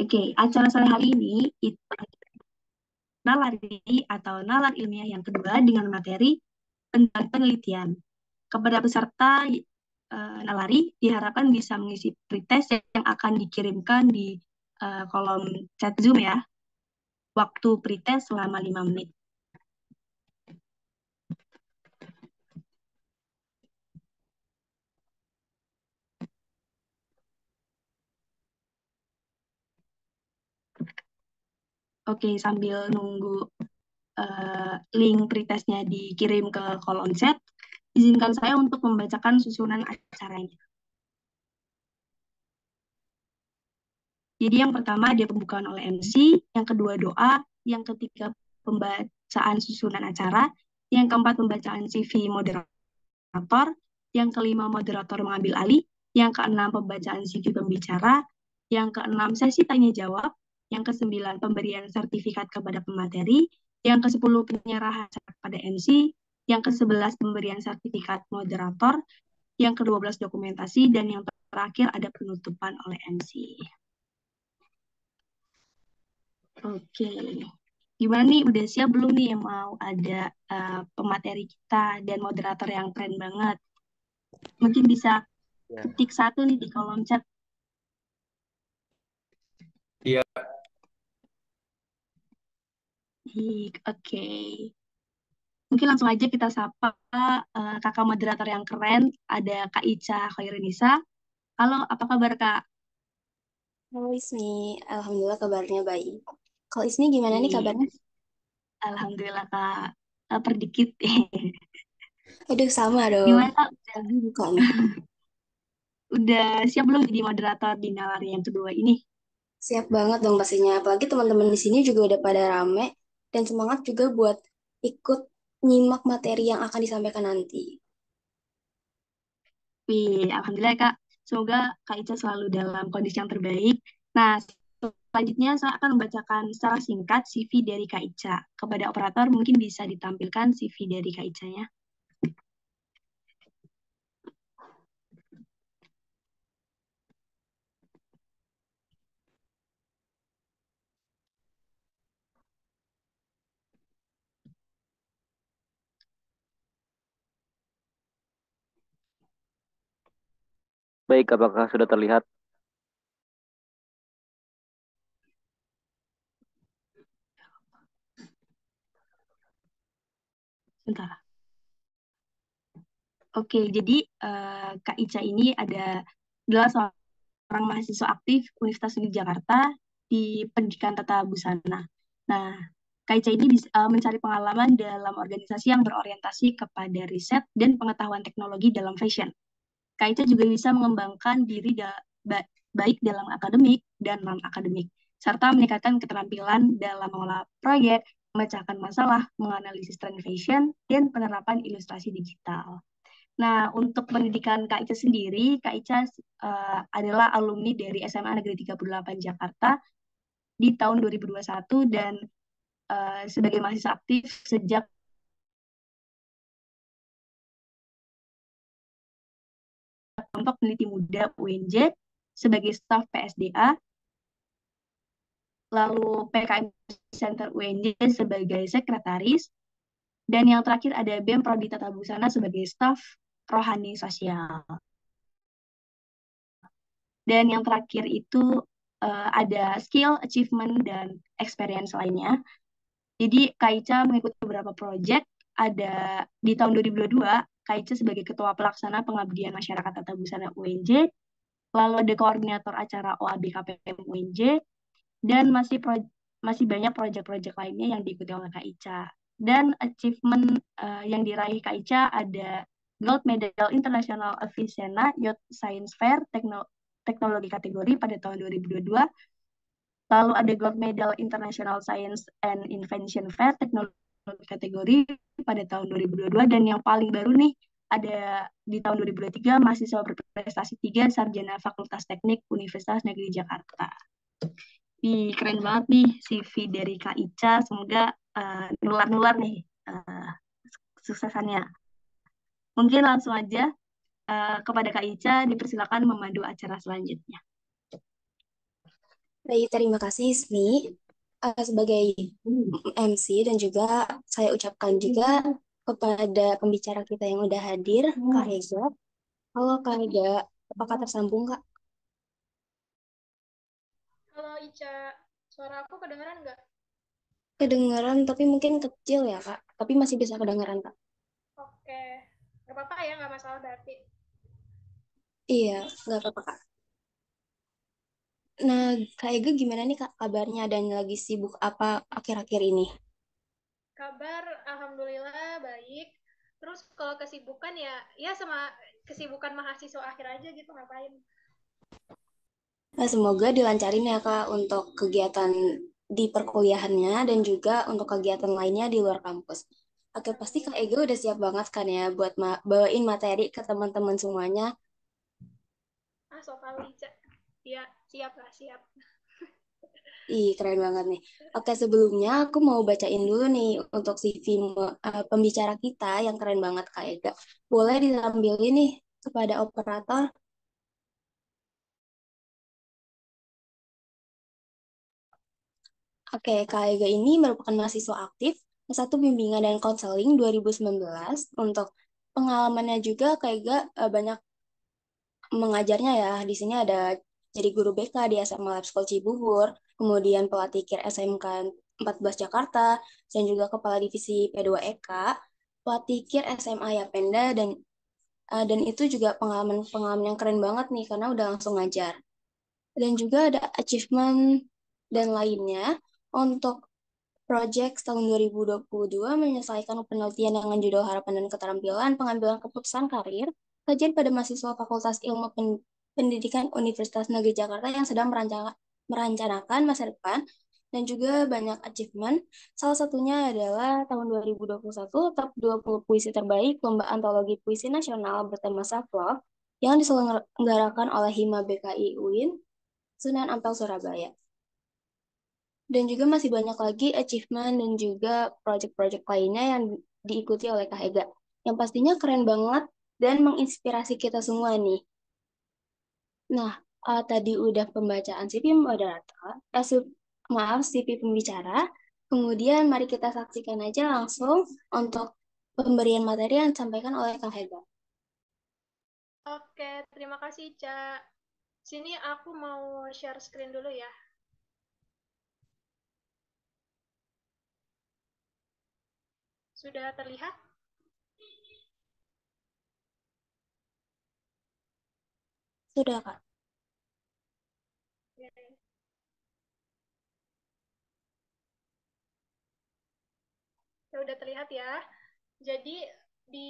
Oke, acara sore hari ini itu nalari atau nalar ilmiah yang kedua dengan materi penelitian. Kepada peserta uh, nalari diharapkan bisa mengisi pretest yang akan dikirimkan di uh, kolom chat Zoom ya. Waktu pretest selama 5 menit. Oke, sambil nunggu uh, link pretestnya dikirim ke kolom chat, izinkan saya untuk membacakan susunan acaranya. Jadi yang pertama dia pembukaan oleh MC, yang kedua doa, yang ketiga pembacaan susunan acara, yang keempat pembacaan CV moderator, yang kelima moderator mengambil alih, yang keenam pembacaan CV pembicara, yang keenam sesi tanya jawab, yang kesembilan pemberian sertifikat kepada pemateri, yang ke-10 penyerahan kepada MC, yang ke-11 pemberian sertifikat moderator, yang ke-12 dokumentasi, dan yang terakhir ada penutupan oleh MC. Oke, gimana nih udah siap belum nih yang mau ada uh, pemateri kita dan moderator yang keren banget? Mungkin bisa ya. ketik satu nih di kolom chat. Iya, Baik, oke. Mungkin langsung aja kita sapa uh, kakak moderator yang keren. Ada Kak Ica Khairunisa. Halo, apa kabar Kak? Halo Ismi, Alhamdulillah kabarnya baik. Kalau Ismi gimana nih kabarnya? Alhamdulillah Kak, lapar dikit. Aduh sama dong. Gimana Kak? Bukan. Udah siap belum jadi moderator di Nalari yang kedua ini? Siap banget dong pastinya. Apalagi teman-teman di sini juga udah pada rame dan semangat juga buat ikut nyimak materi yang akan disampaikan nanti. Wih, Alhamdulillah Kak. Semoga Kak Ica selalu dalam kondisi yang terbaik. Nah, selanjutnya saya akan membacakan secara singkat CV dari Kak Ica. Kepada operator mungkin bisa ditampilkan CV dari Kak Ica-nya. Baik, apakah sudah terlihat? Sebentar. Oke, jadi uh, Kak Ica ini ada adalah seorang mahasiswa aktif Universitas Negeri Jakarta di Pendidikan Tata Busana. Nah, Kak Ica ini uh, mencari pengalaman dalam organisasi yang berorientasi kepada riset dan pengetahuan teknologi dalam fashion. Kaica juga bisa mengembangkan diri da ba baik dalam akademik dan non-akademik, serta meningkatkan keterampilan dalam mengolah proyek, memecahkan masalah, menganalisis trend fashion, dan penerapan ilustrasi digital. Nah, untuk pendidikan Kak Ica sendiri, Kak Ica uh, adalah alumni dari SMA Negeri 38 Jakarta di tahun 2021 dan uh, sebagai mahasiswa aktif sejak kelompok peneliti muda UNJ sebagai staf PSDA, lalu PKM Center UNJ sebagai sekretaris, dan yang terakhir ada BEM Prodi Tata Busana sebagai staf rohani sosial. Dan yang terakhir itu uh, ada skill, achievement, dan experience lainnya. Jadi Kaica mengikuti beberapa proyek, ada di tahun 2022 Kaica sebagai Ketua Pelaksana Pengabdian Masyarakat Tata Busana UNJ, lalu ada Koordinator Acara OAB KPM UNJ, dan masih pro, masih banyak proyek-proyek lainnya yang diikuti oleh Kak Ica. Dan achievement uh, yang diraih Kak Ica ada Gold Medal International Avicenna Youth Science Fair Tekno Teknologi kategori pada tahun 2022. Lalu ada Gold Medal International Science and Invention Fair Teknologi kategori pada tahun 2022 dan yang paling baru nih ada di tahun 2023 mahasiswa berprestasi 3 sarjana Fakultas Teknik Universitas Negeri Jakarta. Ih, keren banget nih CV dari Kak Ica. Semoga uh, nular-nular nih uh, suksesannya. Mungkin langsung aja uh, kepada Kak Ica dipersilakan memandu acara selanjutnya. Baik, terima kasih Ismi Eh, sebagai MC dan juga saya ucapkan juga kepada pembicara kita yang udah hadir, Kak Reza. Halo Kak Reza, apakah tersambung Kak? Halo Ica, suara aku kedengeran nggak? Kedengaran tapi mungkin kecil ya Kak, tapi masih bisa kedengaran Kak. Oke, nggak apa-apa ya, nggak masalah berarti. Iya, nggak apa-apa Kak. Nah, Kak Ega gimana nih Kak kabarnya dan lagi sibuk apa akhir-akhir ini? Kabar Alhamdulillah baik. Terus kalau kesibukan ya, ya sama kesibukan mahasiswa akhir aja gitu, ngapain? Nah, semoga dilancarin ya Kak untuk kegiatan di perkuliahannya dan juga untuk kegiatan lainnya di luar kampus. Oke, pasti Kak Ega udah siap banget kan ya buat ma bawain materi ke teman-teman semuanya. Ah, so tau Ica. Siap lah, siap. Ih, keren banget nih. Oke, sebelumnya aku mau bacain dulu nih untuk CV uh, pembicara kita yang keren banget Kak Ega. Boleh ditampilin nih kepada operator. Oke, Kak Ega ini merupakan mahasiswa aktif satu bimbingan dan konseling 2019. Untuk pengalamannya juga Kak Ega uh, banyak mengajarnya ya. Di sini ada jadi guru BK di SMA Lab School Cibubur, kemudian pelatih KIR SMK 14 Jakarta, dan juga kepala divisi P2EK, pelatih KIR SMA Yapenda, dan uh, dan itu juga pengalaman-pengalaman yang keren banget nih, karena udah langsung ngajar. Dan juga ada achievement dan lainnya untuk Project tahun 2022 menyelesaikan penelitian dengan judul Harapan dan Keterampilan Pengambilan Keputusan Karir kajian pada mahasiswa Fakultas Ilmu Pendidikan Universitas Negeri Jakarta yang sedang merencanakan masa depan dan juga banyak achievement. Salah satunya adalah tahun 2021 top 20 puisi terbaik lomba antologi puisi nasional bertema self yang diselenggarakan oleh Hima BKI UIN Sunan Ampel Surabaya. Dan juga masih banyak lagi achievement dan juga project-project lainnya yang diikuti oleh Kak Ega. Yang pastinya keren banget dan menginspirasi kita semua nih. Nah, uh, tadi udah pembacaan CV moderator, eh, maaf CV pembicara. Kemudian mari kita saksikan aja langsung untuk pemberian materi yang disampaikan oleh Kak Ega. Oke, terima kasih, Ca. Sini aku mau share screen dulu ya. Sudah terlihat? Sudah, Kak. Ya udah terlihat ya. Jadi di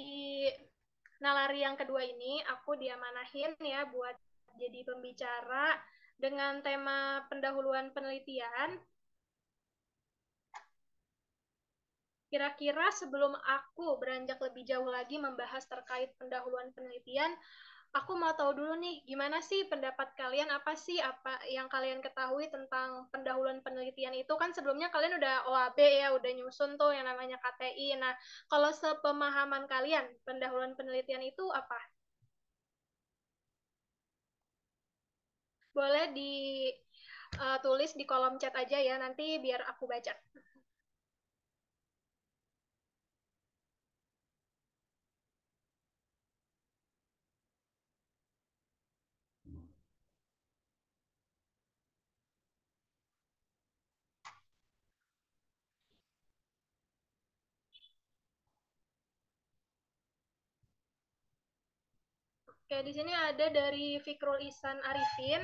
nalari yang kedua ini aku diamanahin ya buat jadi pembicara dengan tema pendahuluan penelitian Kira-kira sebelum aku beranjak lebih jauh lagi membahas terkait pendahuluan penelitian, aku mau tahu dulu nih, gimana sih pendapat kalian, apa sih apa yang kalian ketahui tentang pendahuluan penelitian itu? Kan sebelumnya kalian udah OAB ya, udah nyusun tuh yang namanya KTI. Nah, kalau sepemahaman kalian, pendahuluan penelitian itu apa? Boleh ditulis di kolom chat aja ya, nanti biar aku baca. Oke, di sini ada dari Fikrul Isan Arifin,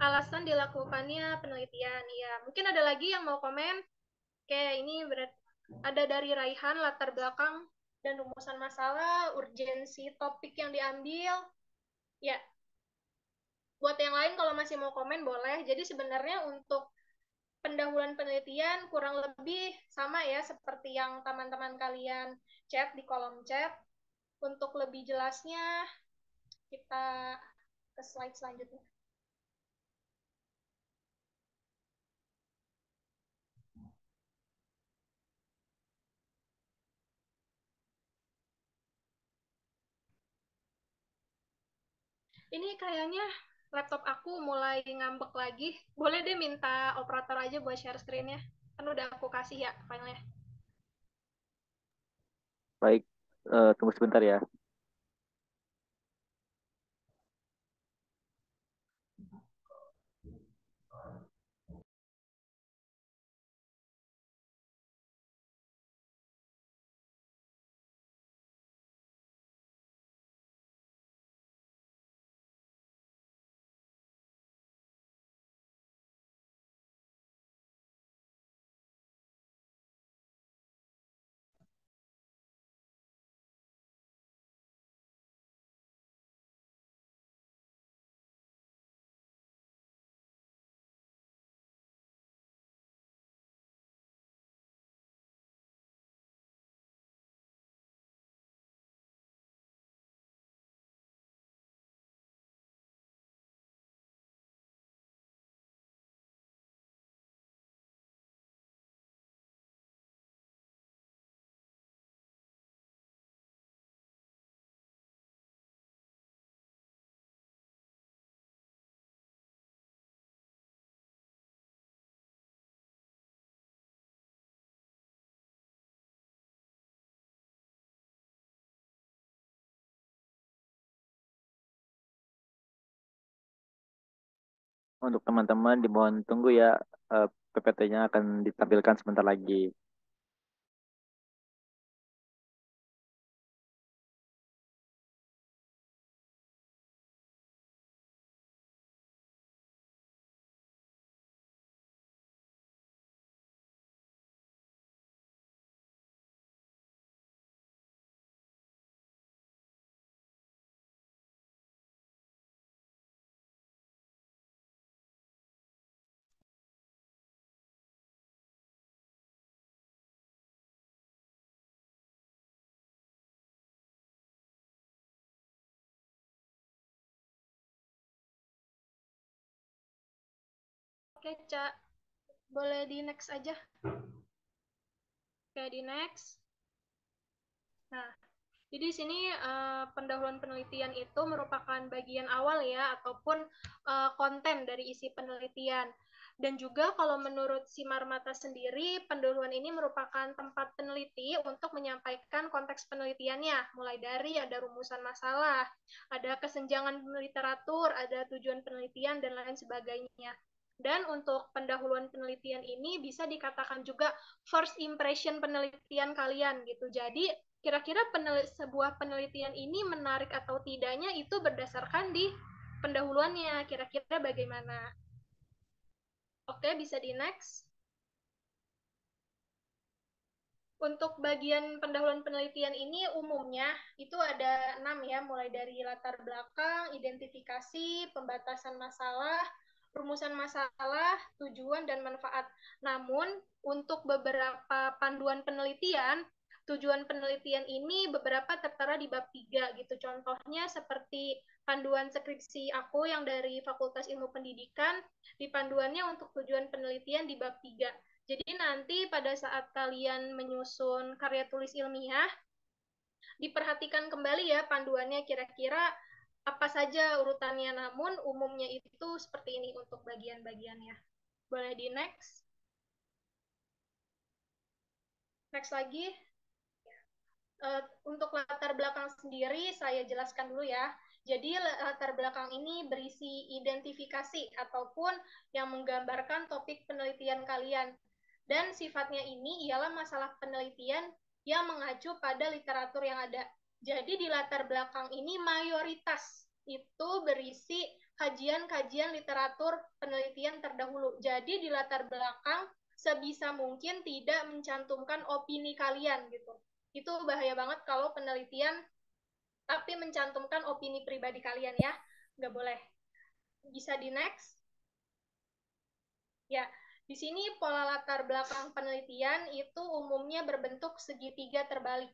alasan dilakukannya penelitian. Ya, mungkin ada lagi yang mau komen. Oke, ini berat, ada dari Raihan, latar belakang dan rumusan masalah, urgensi topik yang diambil. Ya, buat yang lain kalau masih mau komen boleh. Jadi sebenarnya untuk pendahuluan penelitian kurang lebih sama ya seperti yang teman-teman kalian chat di kolom chat. Untuk lebih jelasnya, kita ke slide selanjutnya. Ini kayaknya laptop aku mulai ngambek lagi. Boleh deh minta operator aja buat share screen-nya. Kan udah aku kasih ya filenya. Baik, uh, tunggu sebentar ya. Untuk teman-teman dimohon tunggu ya, eh, PPT-nya akan ditampilkan sebentar lagi. Oke, Cak. Boleh di next aja. Oke, di next. Nah, jadi di sini uh, pendahuluan penelitian itu merupakan bagian awal ya, ataupun uh, konten dari isi penelitian. Dan juga kalau menurut si Marmata sendiri, pendahuluan ini merupakan tempat peneliti untuk menyampaikan konteks penelitiannya, mulai dari ada rumusan masalah, ada kesenjangan literatur, ada tujuan penelitian, dan lain sebagainya. Dan untuk pendahuluan penelitian ini bisa dikatakan juga first impression penelitian kalian gitu. Jadi kira-kira penel sebuah penelitian ini menarik atau tidaknya itu berdasarkan di pendahuluannya. Kira-kira bagaimana? Oke, bisa di next. Untuk bagian pendahuluan penelitian ini umumnya itu ada enam ya, mulai dari latar belakang, identifikasi, pembatasan masalah, rumusan masalah, tujuan, dan manfaat. Namun, untuk beberapa panduan penelitian, tujuan penelitian ini beberapa tertera di bab 3 gitu. Contohnya seperti panduan skripsi aku yang dari Fakultas Ilmu Pendidikan, di panduannya untuk tujuan penelitian di bab 3. Jadi nanti pada saat kalian menyusun karya tulis ilmiah, diperhatikan kembali ya panduannya kira-kira apa saja urutannya, namun umumnya itu seperti ini untuk bagian-bagiannya. Boleh di next? Next lagi. Uh, untuk latar belakang sendiri, saya jelaskan dulu ya. Jadi latar belakang ini berisi identifikasi ataupun yang menggambarkan topik penelitian kalian. Dan sifatnya ini ialah masalah penelitian yang mengacu pada literatur yang ada. Jadi di latar belakang ini mayoritas itu berisi kajian-kajian literatur penelitian terdahulu. Jadi di latar belakang sebisa mungkin tidak mencantumkan opini kalian gitu. Itu bahaya banget kalau penelitian tapi mencantumkan opini pribadi kalian ya. Nggak boleh. Bisa di next. Ya, di sini pola latar belakang penelitian itu umumnya berbentuk segitiga terbalik.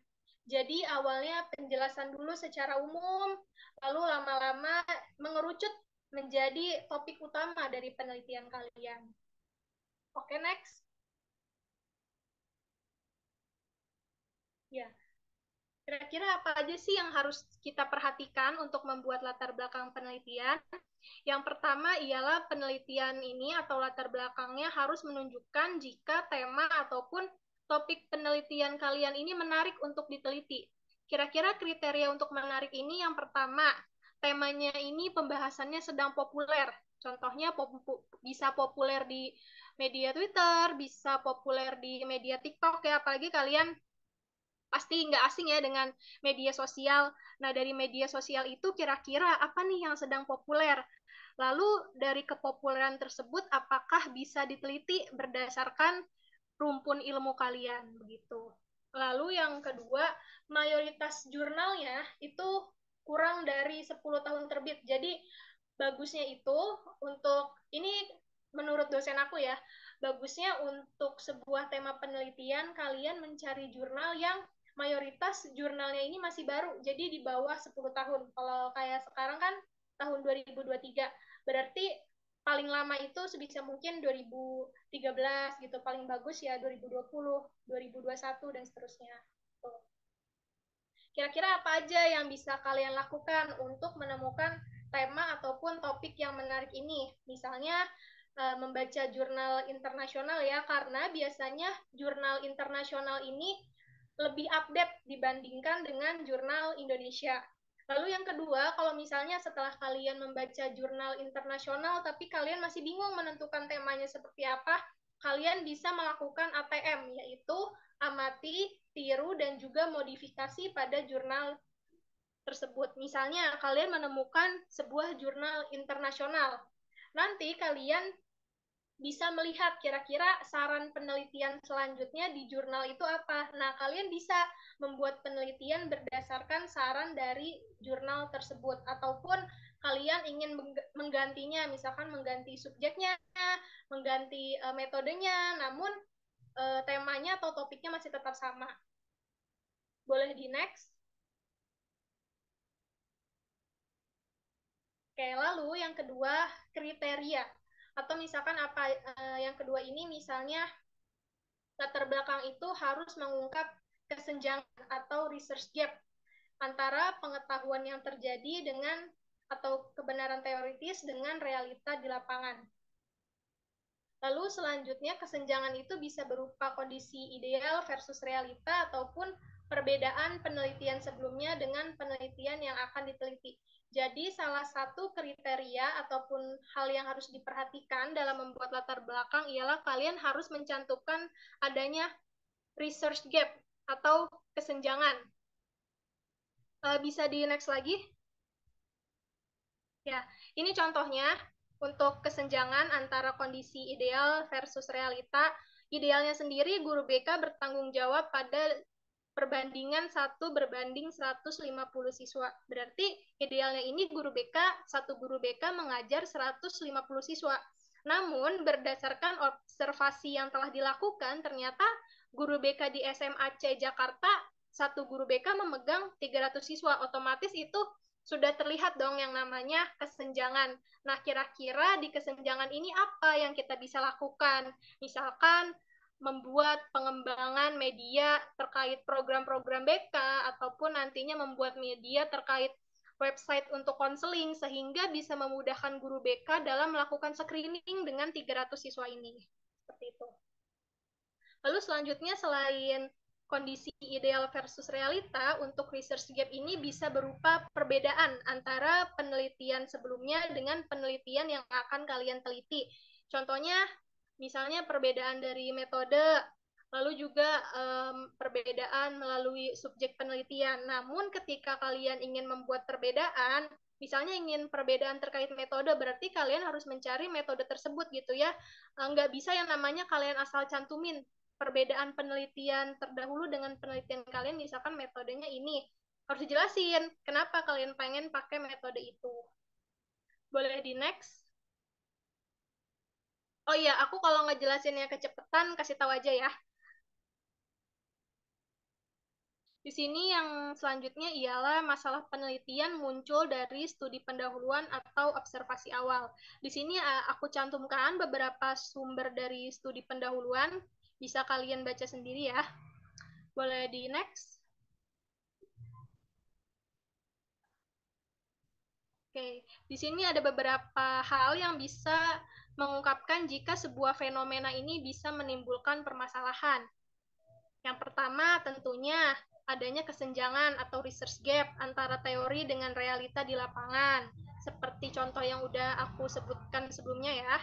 Jadi awalnya penjelasan dulu secara umum, lalu lama-lama mengerucut menjadi topik utama dari penelitian kalian. Oke, next. Ya. Kira-kira apa aja sih yang harus kita perhatikan untuk membuat latar belakang penelitian? Yang pertama ialah penelitian ini atau latar belakangnya harus menunjukkan jika tema ataupun topik penelitian kalian ini menarik untuk diteliti. Kira-kira kriteria untuk menarik ini yang pertama, temanya ini pembahasannya sedang populer. Contohnya bisa populer di media Twitter, bisa populer di media TikTok ya, apalagi kalian pasti nggak asing ya dengan media sosial. Nah, dari media sosial itu kira-kira apa nih yang sedang populer? Lalu dari kepopuleran tersebut apakah bisa diteliti berdasarkan rumpun ilmu kalian begitu. Lalu yang kedua, mayoritas jurnalnya itu kurang dari 10 tahun terbit. Jadi bagusnya itu untuk ini menurut dosen aku ya, bagusnya untuk sebuah tema penelitian kalian mencari jurnal yang mayoritas jurnalnya ini masih baru, jadi di bawah 10 tahun. Kalau kayak sekarang kan tahun 2023, berarti paling lama itu sebisa mungkin 2013 gitu, paling bagus ya 2020, 2021 dan seterusnya. Kira-kira apa aja yang bisa kalian lakukan untuk menemukan tema ataupun topik yang menarik ini? Misalnya eh, membaca jurnal internasional ya, karena biasanya jurnal internasional ini lebih update dibandingkan dengan jurnal Indonesia. Lalu yang kedua, kalau misalnya setelah kalian membaca jurnal internasional tapi kalian masih bingung menentukan temanya seperti apa, kalian bisa melakukan ATM, yaitu amati, tiru, dan juga modifikasi pada jurnal tersebut. Misalnya, kalian menemukan sebuah jurnal internasional. Nanti kalian bisa melihat kira-kira saran penelitian selanjutnya di jurnal itu apa. Nah, kalian bisa membuat penelitian berdasarkan saran dari jurnal tersebut ataupun kalian ingin menggantinya, misalkan mengganti subjeknya, mengganti uh, metodenya, namun uh, temanya atau topiknya masih tetap sama. Boleh di next. Oke, lalu yang kedua, kriteria atau misalkan apa uh, yang kedua ini misalnya latar belakang itu harus mengungkap kesenjangan atau research gap antara pengetahuan yang terjadi dengan atau kebenaran teoritis dengan realita di lapangan. Lalu selanjutnya kesenjangan itu bisa berupa kondisi ideal versus realita ataupun perbedaan penelitian sebelumnya dengan penelitian yang akan diteliti. Jadi salah satu kriteria ataupun hal yang harus diperhatikan dalam membuat latar belakang ialah kalian harus mencantumkan adanya research gap atau kesenjangan. Uh, bisa di next lagi? Ya, ini contohnya untuk kesenjangan antara kondisi ideal versus realita. Idealnya sendiri, guru BK bertanggung jawab pada perbandingan satu berbanding 150 siswa. Berarti idealnya ini guru BK, satu guru BK mengajar 150 siswa. Namun berdasarkan observasi yang telah dilakukan, ternyata guru BK di SMAC Jakarta, satu guru BK memegang 300 siswa. Otomatis itu sudah terlihat dong yang namanya kesenjangan. Nah, kira-kira di kesenjangan ini apa yang kita bisa lakukan? Misalkan membuat pengembangan media terkait program-program BK ataupun nantinya membuat media terkait website untuk konseling sehingga bisa memudahkan guru BK dalam melakukan screening dengan 300 siswa ini. Seperti itu. Lalu selanjutnya selain kondisi ideal versus realita untuk research gap ini bisa berupa perbedaan antara penelitian sebelumnya dengan penelitian yang akan kalian teliti. Contohnya misalnya perbedaan dari metode, lalu juga um, perbedaan melalui subjek penelitian. Namun ketika kalian ingin membuat perbedaan, misalnya ingin perbedaan terkait metode, berarti kalian harus mencari metode tersebut gitu ya. Nggak bisa yang namanya kalian asal cantumin perbedaan penelitian terdahulu dengan penelitian kalian, misalkan metodenya ini. Harus dijelasin kenapa kalian pengen pakai metode itu. Boleh di next? Oh iya, aku kalau ngejelasinnya kecepatan kasih tahu aja ya. Di sini yang selanjutnya ialah masalah penelitian muncul dari studi pendahuluan atau observasi awal. Di sini eh, aku cantumkan beberapa sumber dari studi pendahuluan, bisa kalian baca sendiri ya. Boleh di next. Oke, di sini ada beberapa hal yang bisa mengungkapkan jika sebuah fenomena ini bisa menimbulkan permasalahan. Yang pertama tentunya adanya kesenjangan atau research gap antara teori dengan realita di lapangan. Seperti contoh yang udah aku sebutkan sebelumnya ya.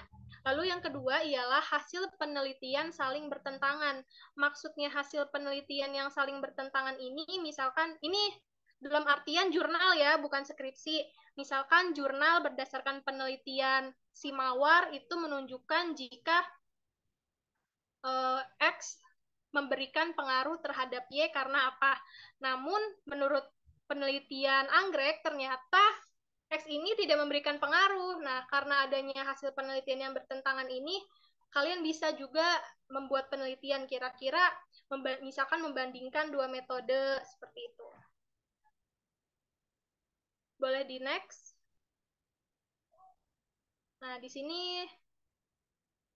Lalu yang kedua ialah hasil penelitian saling bertentangan. Maksudnya hasil penelitian yang saling bertentangan ini misalkan ini dalam artian jurnal ya, bukan skripsi. Misalkan jurnal berdasarkan penelitian si Mawar itu menunjukkan jika uh, X memberikan pengaruh terhadap Y karena apa. Namun menurut penelitian anggrek ternyata X ini tidak memberikan pengaruh. Nah, karena adanya hasil penelitian yang bertentangan ini, kalian bisa juga membuat penelitian kira-kira misalkan membandingkan dua metode seperti itu. Boleh di next. Nah, di sini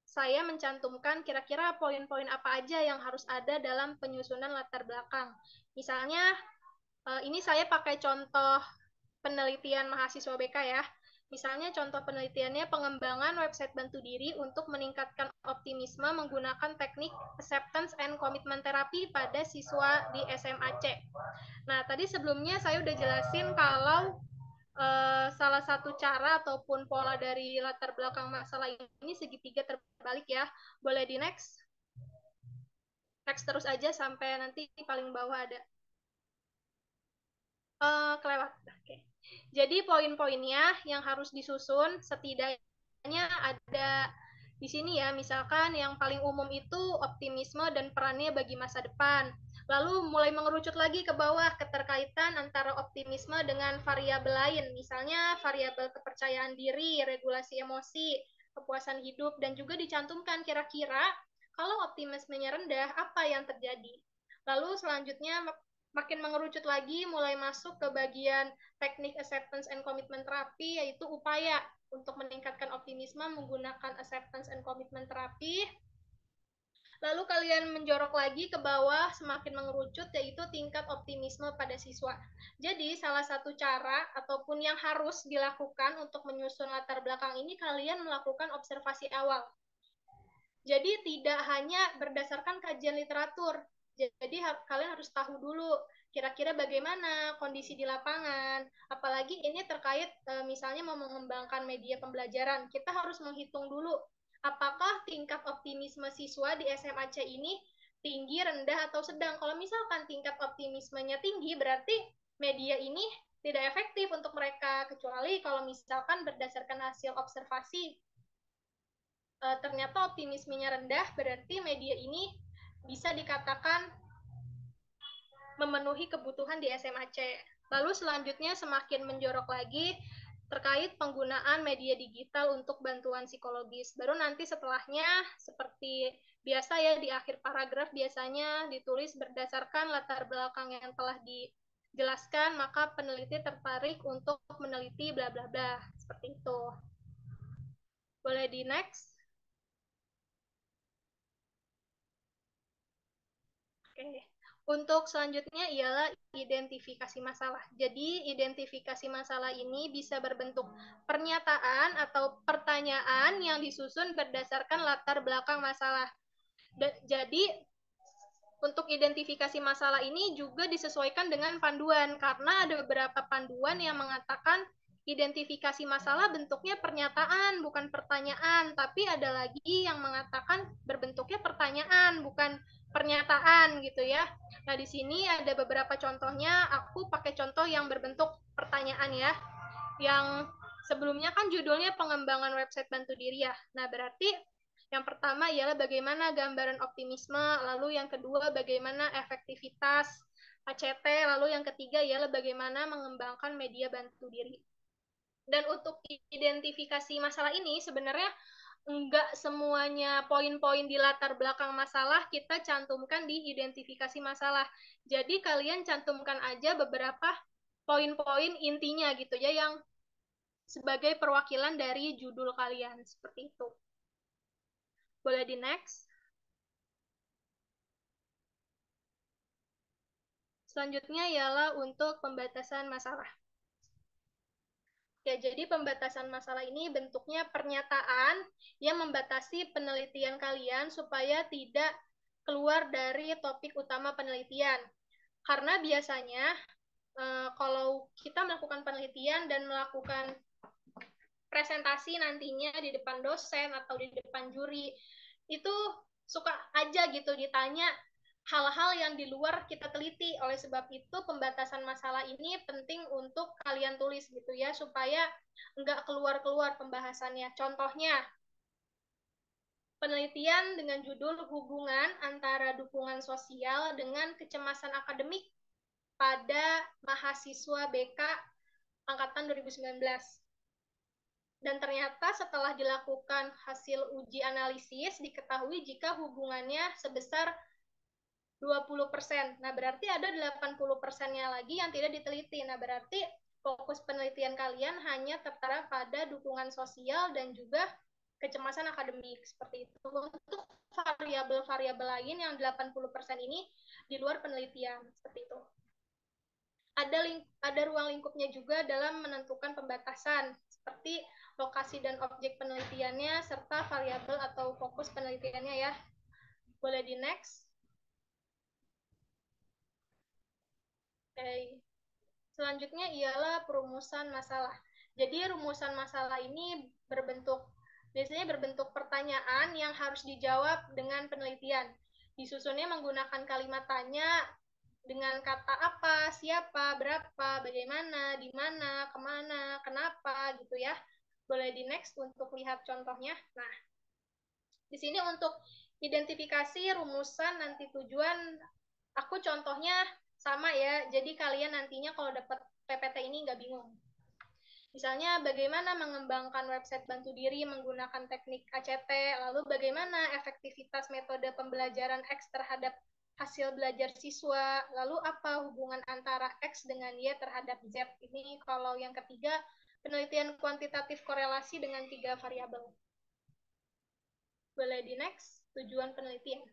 saya mencantumkan kira-kira poin-poin apa aja yang harus ada dalam penyusunan latar belakang. Misalnya, eh, ini saya pakai contoh penelitian mahasiswa BK ya. Misalnya contoh penelitiannya pengembangan website bantu diri untuk meningkatkan optimisme menggunakan teknik acceptance and commitment therapy pada siswa di SMAC. Nah, tadi sebelumnya saya udah jelasin kalau uh, salah satu cara ataupun pola dari latar belakang masalah ini segitiga terbalik ya. Boleh di next? Next terus aja sampai nanti paling bawah ada. Uh, kelewat. Okay. Jadi poin-poinnya yang harus disusun setidaknya ada di sini ya, misalkan yang paling umum itu optimisme dan perannya bagi masa depan. Lalu mulai mengerucut lagi ke bawah keterkaitan antara optimisme dengan variabel lain, misalnya variabel kepercayaan diri, regulasi emosi, kepuasan hidup, dan juga dicantumkan kira-kira kalau optimismenya rendah, apa yang terjadi. Lalu selanjutnya makin mengerucut lagi, mulai masuk ke bagian teknik acceptance and commitment terapi, yaitu upaya untuk meningkatkan optimisme menggunakan acceptance and commitment terapi Lalu kalian menjorok lagi ke bawah semakin mengerucut yaitu tingkat optimisme pada siswa. Jadi salah satu cara ataupun yang harus dilakukan untuk menyusun latar belakang ini kalian melakukan observasi awal. Jadi tidak hanya berdasarkan kajian literatur. Jadi kalian harus tahu dulu kira-kira bagaimana kondisi di lapangan. Apalagi ini terkait e, misalnya mau mengembangkan media pembelajaran, kita harus menghitung dulu apakah tingkat optimisme siswa di SMAC ini tinggi, rendah, atau sedang. Kalau misalkan tingkat optimismenya tinggi, berarti media ini tidak efektif untuk mereka, kecuali kalau misalkan berdasarkan hasil observasi, e, ternyata optimismenya rendah, berarti media ini bisa dikatakan memenuhi kebutuhan di SMAC. Lalu selanjutnya semakin menjorok lagi, terkait penggunaan media digital untuk bantuan psikologis. Baru nanti setelahnya seperti biasa ya di akhir paragraf biasanya ditulis berdasarkan latar belakang yang telah dijelaskan, maka peneliti tertarik untuk meneliti bla bla bla. Seperti itu. Boleh di next? Oke. Okay. Untuk selanjutnya ialah identifikasi masalah. Jadi, identifikasi masalah ini bisa berbentuk pernyataan atau pertanyaan yang disusun berdasarkan latar belakang masalah. Jadi, untuk identifikasi masalah ini juga disesuaikan dengan panduan, karena ada beberapa panduan yang mengatakan identifikasi masalah bentuknya pernyataan, bukan pertanyaan, tapi ada lagi yang mengatakan berbentuknya pertanyaan, bukan pernyataan gitu ya. Nah, di sini ada beberapa contohnya. Aku pakai contoh yang berbentuk pertanyaan ya. Yang sebelumnya kan judulnya pengembangan website bantu diri ya. Nah, berarti yang pertama ialah bagaimana gambaran optimisme, lalu yang kedua bagaimana efektivitas ACT, lalu yang ketiga ialah bagaimana mengembangkan media bantu diri. Dan untuk identifikasi masalah ini sebenarnya enggak semuanya poin-poin di latar belakang masalah kita cantumkan di identifikasi masalah. Jadi kalian cantumkan aja beberapa poin-poin intinya gitu ya yang sebagai perwakilan dari judul kalian seperti itu. Boleh di next. Selanjutnya ialah untuk pembatasan masalah. Ya, jadi pembatasan masalah ini bentuknya pernyataan yang membatasi penelitian kalian supaya tidak keluar dari topik utama penelitian. Karena biasanya eh, kalau kita melakukan penelitian dan melakukan presentasi nantinya di depan dosen atau di depan juri, itu suka aja gitu ditanya hal-hal yang di luar kita teliti. Oleh sebab itu, pembatasan masalah ini penting untuk kalian tulis gitu ya, supaya nggak keluar-keluar pembahasannya. Contohnya, penelitian dengan judul hubungan antara dukungan sosial dengan kecemasan akademik pada mahasiswa BK angkatan 2019. Dan ternyata setelah dilakukan hasil uji analisis, diketahui jika hubungannya sebesar 20%. Nah, berarti ada 80%-nya lagi yang tidak diteliti. Nah, berarti fokus penelitian kalian hanya tertara pada dukungan sosial dan juga kecemasan akademik seperti itu. Untuk variabel-variabel lain yang 80% ini di luar penelitian seperti itu. Ada link, ada ruang lingkupnya juga dalam menentukan pembatasan seperti lokasi dan objek penelitiannya serta variabel atau fokus penelitiannya ya. Boleh di next. Okay. Selanjutnya ialah perumusan masalah. Jadi rumusan masalah ini berbentuk biasanya berbentuk pertanyaan yang harus dijawab dengan penelitian. Disusunnya menggunakan kalimat tanya dengan kata apa, siapa, berapa, bagaimana, di mana, ke mana, kenapa, gitu ya. Boleh di next untuk lihat contohnya. Nah, di sini untuk identifikasi rumusan nanti tujuan, aku contohnya sama ya. Jadi kalian nantinya kalau dapat PPT ini nggak bingung. Misalnya bagaimana mengembangkan website bantu diri menggunakan teknik ACT, lalu bagaimana efektivitas metode pembelajaran X terhadap hasil belajar siswa, lalu apa hubungan antara X dengan Y terhadap Z. Ini kalau yang ketiga, penelitian kuantitatif korelasi dengan tiga variabel. Boleh di next, tujuan penelitian.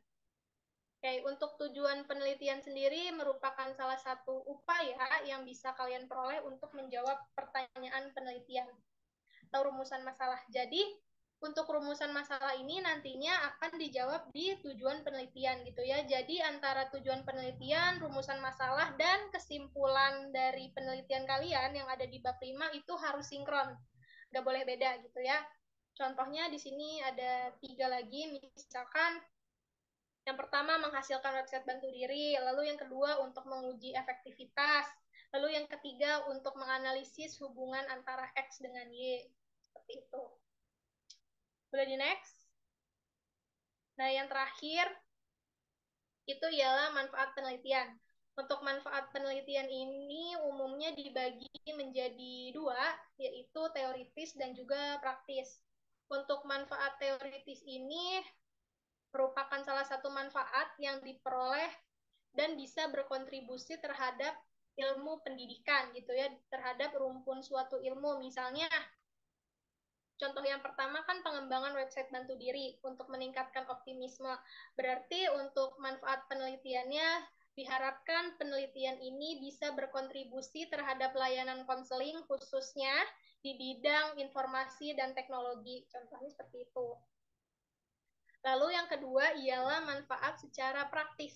Oke, untuk tujuan penelitian sendiri merupakan salah satu upaya yang bisa kalian peroleh untuk menjawab pertanyaan penelitian atau rumusan masalah. Jadi, untuk rumusan masalah ini nantinya akan dijawab di tujuan penelitian gitu ya. Jadi antara tujuan penelitian, rumusan masalah, dan kesimpulan dari penelitian kalian yang ada di bab 5 itu harus sinkron. Nggak boleh beda gitu ya. Contohnya di sini ada tiga lagi, misalkan yang pertama menghasilkan website bantu diri, lalu yang kedua untuk menguji efektivitas, lalu yang ketiga untuk menganalisis hubungan antara X dengan Y. Seperti itu. Boleh di next? Nah, yang terakhir itu ialah manfaat penelitian. Untuk manfaat penelitian ini umumnya dibagi menjadi dua, yaitu teoritis dan juga praktis. Untuk manfaat teoritis ini merupakan salah satu manfaat yang diperoleh dan bisa berkontribusi terhadap ilmu pendidikan gitu ya terhadap rumpun suatu ilmu. Misalnya contoh yang pertama kan pengembangan website bantu diri untuk meningkatkan optimisme. Berarti untuk manfaat penelitiannya diharapkan penelitian ini bisa berkontribusi terhadap layanan konseling khususnya di bidang informasi dan teknologi. Contohnya seperti itu Lalu yang kedua ialah manfaat secara praktis.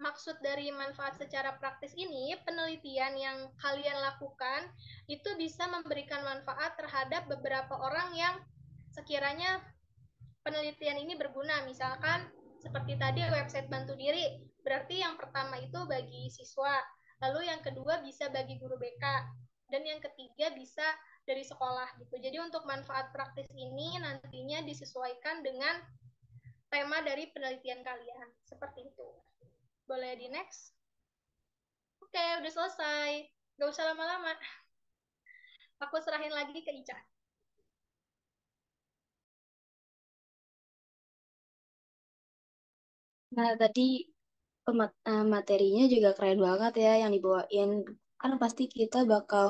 Maksud dari manfaat secara praktis ini, penelitian yang kalian lakukan itu bisa memberikan manfaat terhadap beberapa orang yang sekiranya penelitian ini berguna. Misalkan seperti tadi website bantu diri, berarti yang pertama itu bagi siswa, lalu yang kedua bisa bagi guru BK, dan yang ketiga bisa dari sekolah gitu. Jadi untuk manfaat praktis ini nantinya disesuaikan dengan tema dari penelitian kalian. Seperti itu. Boleh di next? Oke, udah selesai. Gak usah lama-lama. Aku serahin lagi ke Ica. Nah, tadi eh, materinya juga keren banget ya yang dibawain. Kan pasti kita bakal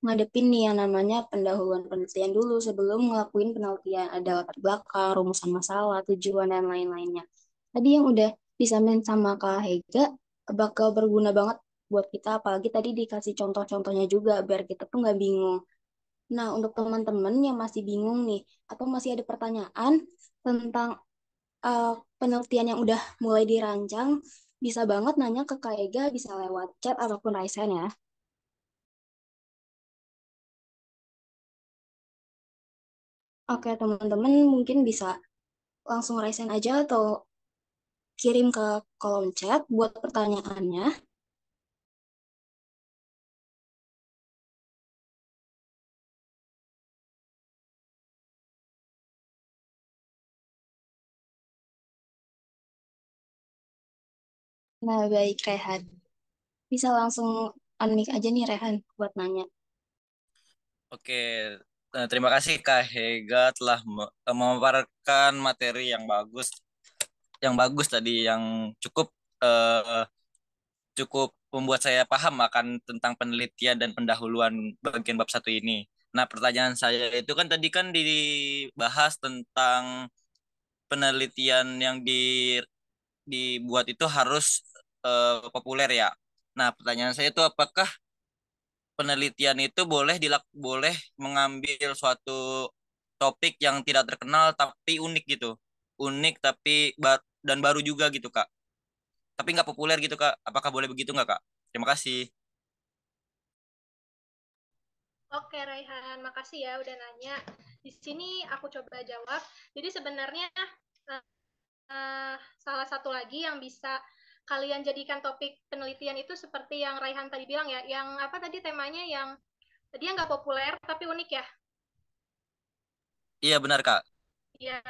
ngadepin nih yang namanya pendahuluan penelitian dulu sebelum ngelakuin penelitian. Ada latar belakang, rumusan masalah, tujuan, dan lain-lainnya. Tadi yang udah disampaikan sama Kak Hega bakal berguna banget buat kita, apalagi tadi dikasih contoh-contohnya juga biar kita tuh nggak bingung. Nah, untuk teman-teman yang masih bingung nih, atau masih ada pertanyaan tentang uh, penelitian yang udah mulai dirancang, bisa banget nanya ke Kak Ega, bisa lewat chat ataupun Raisen ya. Oke, teman-teman mungkin bisa langsung Raisen aja atau kirim ke kolom chat buat pertanyaannya. Nah, baik Rehan. Bisa langsung unmic aja nih Rehan buat nanya. Oke, terima kasih Kak Hega telah eh, memaparkan materi yang bagus, yang bagus tadi, yang cukup uh, cukup membuat saya paham akan tentang penelitian dan pendahuluan bagian bab satu ini. Nah, pertanyaan saya itu kan tadi kan dibahas tentang penelitian yang di dibuat itu harus uh, populer ya. Nah, pertanyaan saya itu apakah penelitian itu boleh dilak boleh mengambil suatu topik yang tidak terkenal tapi unik gitu. Unik tapi bar dan baru juga gitu, Kak. Tapi nggak populer gitu, Kak. Apakah boleh begitu nggak, Kak? Terima kasih. Oke, Raihan, makasih ya udah nanya. Di sini aku coba jawab. Jadi sebenarnya uh, salah satu lagi yang bisa kalian jadikan topik penelitian itu seperti yang Raihan tadi bilang ya, yang apa tadi temanya yang dia nggak populer tapi unik ya? Iya benar kak. Iya,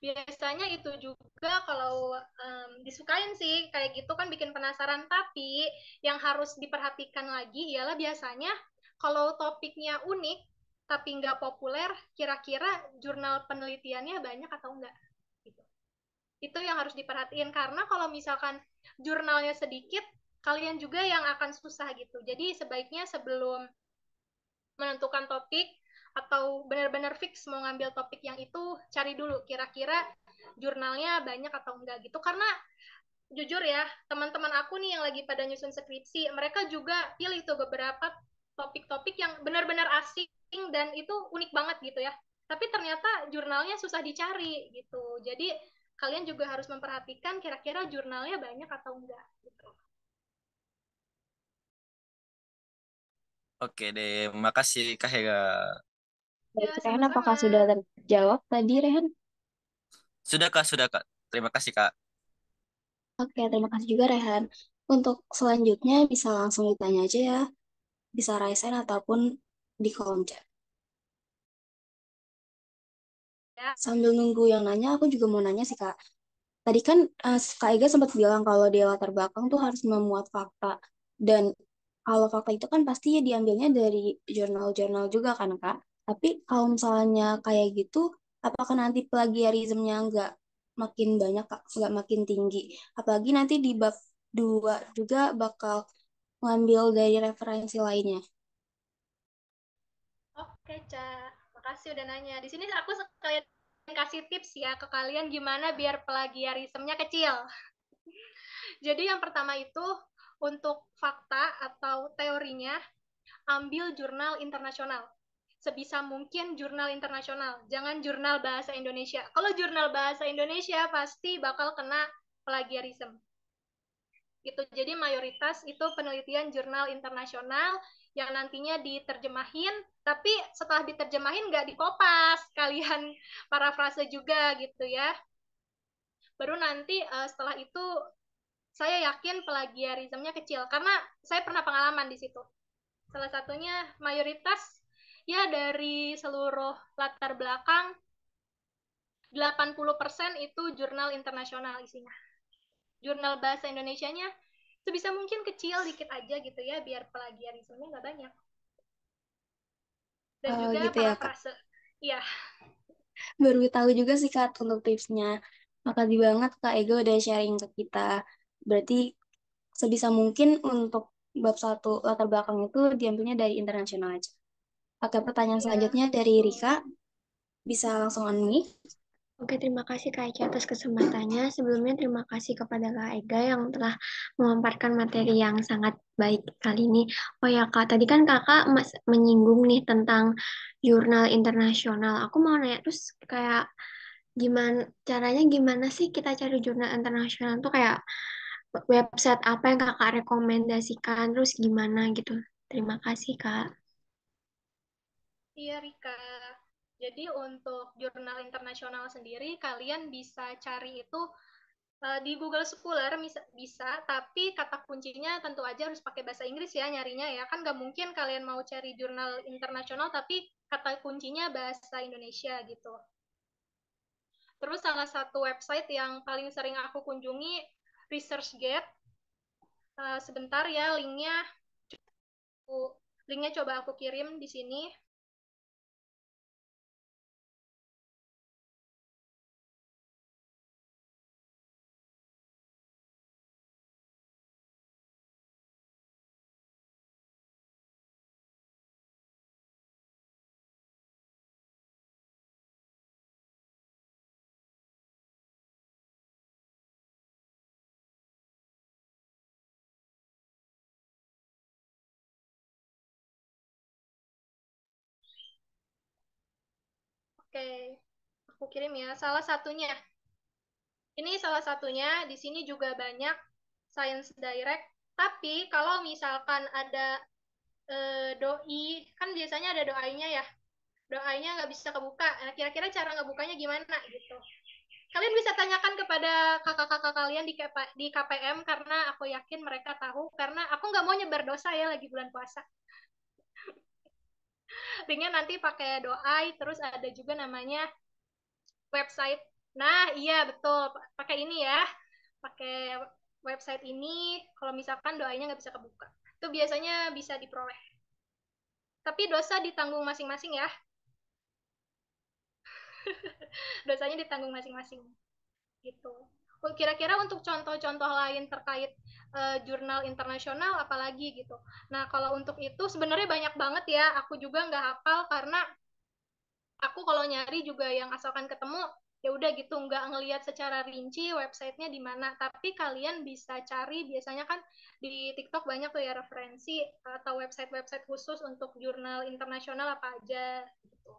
biasanya itu juga kalau um, disukain sih kayak gitu kan bikin penasaran. Tapi yang harus diperhatikan lagi ialah biasanya kalau topiknya unik tapi nggak populer, kira-kira jurnal penelitiannya banyak atau enggak? Gitu. Itu yang harus diperhatiin karena kalau misalkan jurnalnya sedikit, kalian juga yang akan susah gitu. Jadi sebaiknya sebelum menentukan topik atau benar-benar fix mau ngambil topik yang itu, cari dulu kira-kira jurnalnya banyak atau enggak gitu. Karena jujur ya, teman-teman aku nih yang lagi pada nyusun skripsi, mereka juga pilih tuh beberapa topik-topik yang benar-benar asing dan itu unik banget gitu ya. Tapi ternyata jurnalnya susah dicari gitu. Jadi kalian juga harus memperhatikan kira-kira jurnalnya banyak atau enggak gitu. Oke deh, makasih Kak Hega. Ya, Rehan, apakah sudah terjawab tadi, Rehan? Sudah Kak, sudah Kak. Terima kasih Kak. Oke, terima kasih juga Rehan. Untuk selanjutnya bisa langsung ditanya aja ya. Bisa raisen ataupun di kolom chat. Ya. Sambil nunggu yang nanya, aku juga mau nanya sih Kak. Tadi kan uh, Kak Ega sempat bilang kalau di latar belakang tuh harus memuat fakta. Dan kalau fakta itu kan pasti ya diambilnya dari jurnal-jurnal juga kan Kak. Tapi kalau misalnya kayak gitu, apakah nanti plagiarismenya nggak makin banyak Kak? Nggak makin tinggi? Apalagi nanti di bab dua juga bakal ngambil dari referensi lainnya. Oke, Ca. Makasih udah nanya. Di sini aku sekalian kasih tips ya ke kalian gimana biar plagiarismenya kecil. Jadi yang pertama itu untuk fakta atau teorinya ambil jurnal internasional. Sebisa mungkin jurnal internasional, jangan jurnal bahasa Indonesia. Kalau jurnal bahasa Indonesia pasti bakal kena plagiarisme. Gitu. Jadi mayoritas itu penelitian jurnal internasional yang nantinya diterjemahin, tapi setelah diterjemahin nggak dikopas, kalian parafrase juga gitu ya. Baru nanti uh, setelah itu saya yakin plagiarismenya kecil, karena saya pernah pengalaman di situ. Salah satunya mayoritas ya dari seluruh latar belakang 80% itu jurnal internasional isinya. Jurnal bahasa Indonesianya sebisa mungkin kecil dikit aja gitu ya biar plagiarismenya nggak banyak. Dan oh, juga gitu ya, parafrase iya. Baru tahu juga sih kak untuk tipsnya. Makasih banget kak Ego udah sharing ke kita. Berarti sebisa mungkin untuk bab satu latar belakang itu diambilnya dari internasional aja. Oke, pertanyaan ya. selanjutnya dari Rika. Bisa langsung unmute. Oke, terima kasih Kak Eca atas kesempatannya. Sebelumnya terima kasih kepada Kak Ega yang telah memaparkan materi yang sangat baik kali ini. Oh ya Kak, tadi kan Kakak mas menyinggung nih tentang jurnal internasional. Aku mau nanya terus kayak gimana caranya gimana sih kita cari jurnal internasional tuh kayak website apa yang Kakak rekomendasikan terus gimana gitu. Terima kasih Kak. Iya Rika. Jadi untuk jurnal internasional sendiri kalian bisa cari itu uh, di Google Scholar bisa, bisa, tapi kata kuncinya tentu aja harus pakai bahasa Inggris ya nyarinya ya. Kan nggak mungkin kalian mau cari jurnal internasional tapi kata kuncinya bahasa Indonesia gitu. Terus salah satu website yang paling sering aku kunjungi ResearchGate. Uh, sebentar ya linknya linknya coba aku kirim di sini. Oke, aku kirim ya. Salah satunya. Ini salah satunya, di sini juga banyak Science Direct. Tapi kalau misalkan ada e, doi, kan biasanya ada doainya ya. Doainya nggak bisa kebuka. Nah, kira-kira cara ngebukanya gimana gitu. Kalian bisa tanyakan kepada kakak-kakak kalian di, di KPM karena aku yakin mereka tahu. Karena aku nggak mau nyebar dosa ya lagi bulan puasa linknya nanti pakai doa terus ada juga namanya website. Nah iya betul. Pakai ini ya. Pakai website ini kalau misalkan doanya nggak bisa kebuka. Itu biasanya bisa diperoleh. Tapi dosa ditanggung masing-masing ya. Dosanya ditanggung masing-masing. Gitu. Kira-kira untuk contoh-contoh lain terkait uh, jurnal internasional apalagi gitu. Nah kalau untuk itu sebenarnya banyak banget ya. Aku juga nggak hafal karena aku kalau nyari juga yang asalkan ketemu ya udah gitu nggak ngelihat secara rinci websitenya di mana tapi kalian bisa cari biasanya kan di TikTok banyak tuh ya referensi atau website-website khusus untuk jurnal internasional apa aja gitu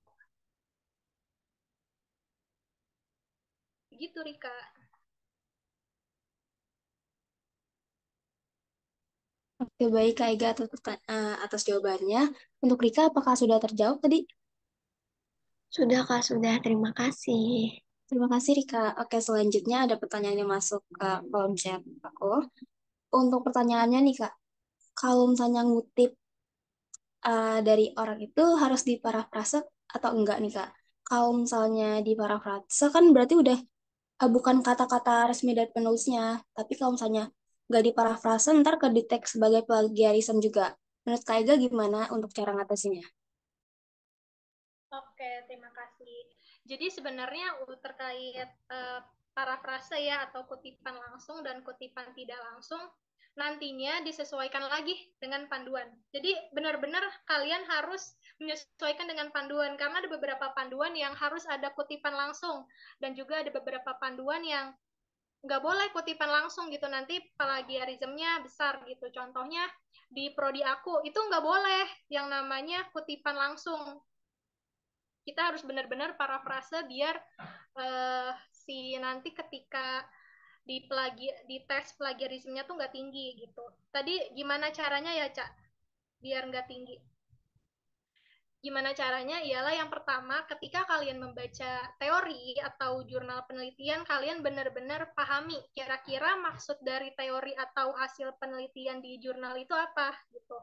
gitu Rika Oke, baik Kak Ega atas, uh, atas jawabannya. Untuk Rika, apakah sudah terjawab tadi? Sudah Kak, sudah. Terima kasih. Terima kasih Rika. Oke, selanjutnya ada pertanyaan yang masuk ke kolom chat aku. Untuk pertanyaannya nih Kak, kalau misalnya ngutip uh, dari orang itu harus diparafrase atau enggak nih Kak? Kalau misalnya diparafrase kan berarti udah uh, bukan kata-kata resmi dari penulisnya, tapi kalau misalnya nggak diparafrase ntar ke detect sebagai plagiarisme juga. Menurut Kak Ega gimana untuk cara ngatasinya? Oke, terima kasih. Jadi sebenarnya terkait uh, parafrase ya atau kutipan langsung dan kutipan tidak langsung nantinya disesuaikan lagi dengan panduan. Jadi benar-benar kalian harus menyesuaikan dengan panduan karena ada beberapa panduan yang harus ada kutipan langsung dan juga ada beberapa panduan yang nggak boleh kutipan langsung gitu. Nanti plagiarismenya besar gitu. Contohnya di prodi aku itu nggak boleh yang namanya kutipan langsung. Kita harus benar-benar parafrase biar uh, si nanti ketika di plagi di tes plagiarismenya tuh nggak tinggi gitu. Tadi gimana caranya ya cak? Biar nggak tinggi Gimana caranya? Ialah yang pertama, ketika kalian membaca teori atau jurnal penelitian, kalian benar-benar pahami kira-kira maksud dari teori atau hasil penelitian di jurnal itu apa gitu.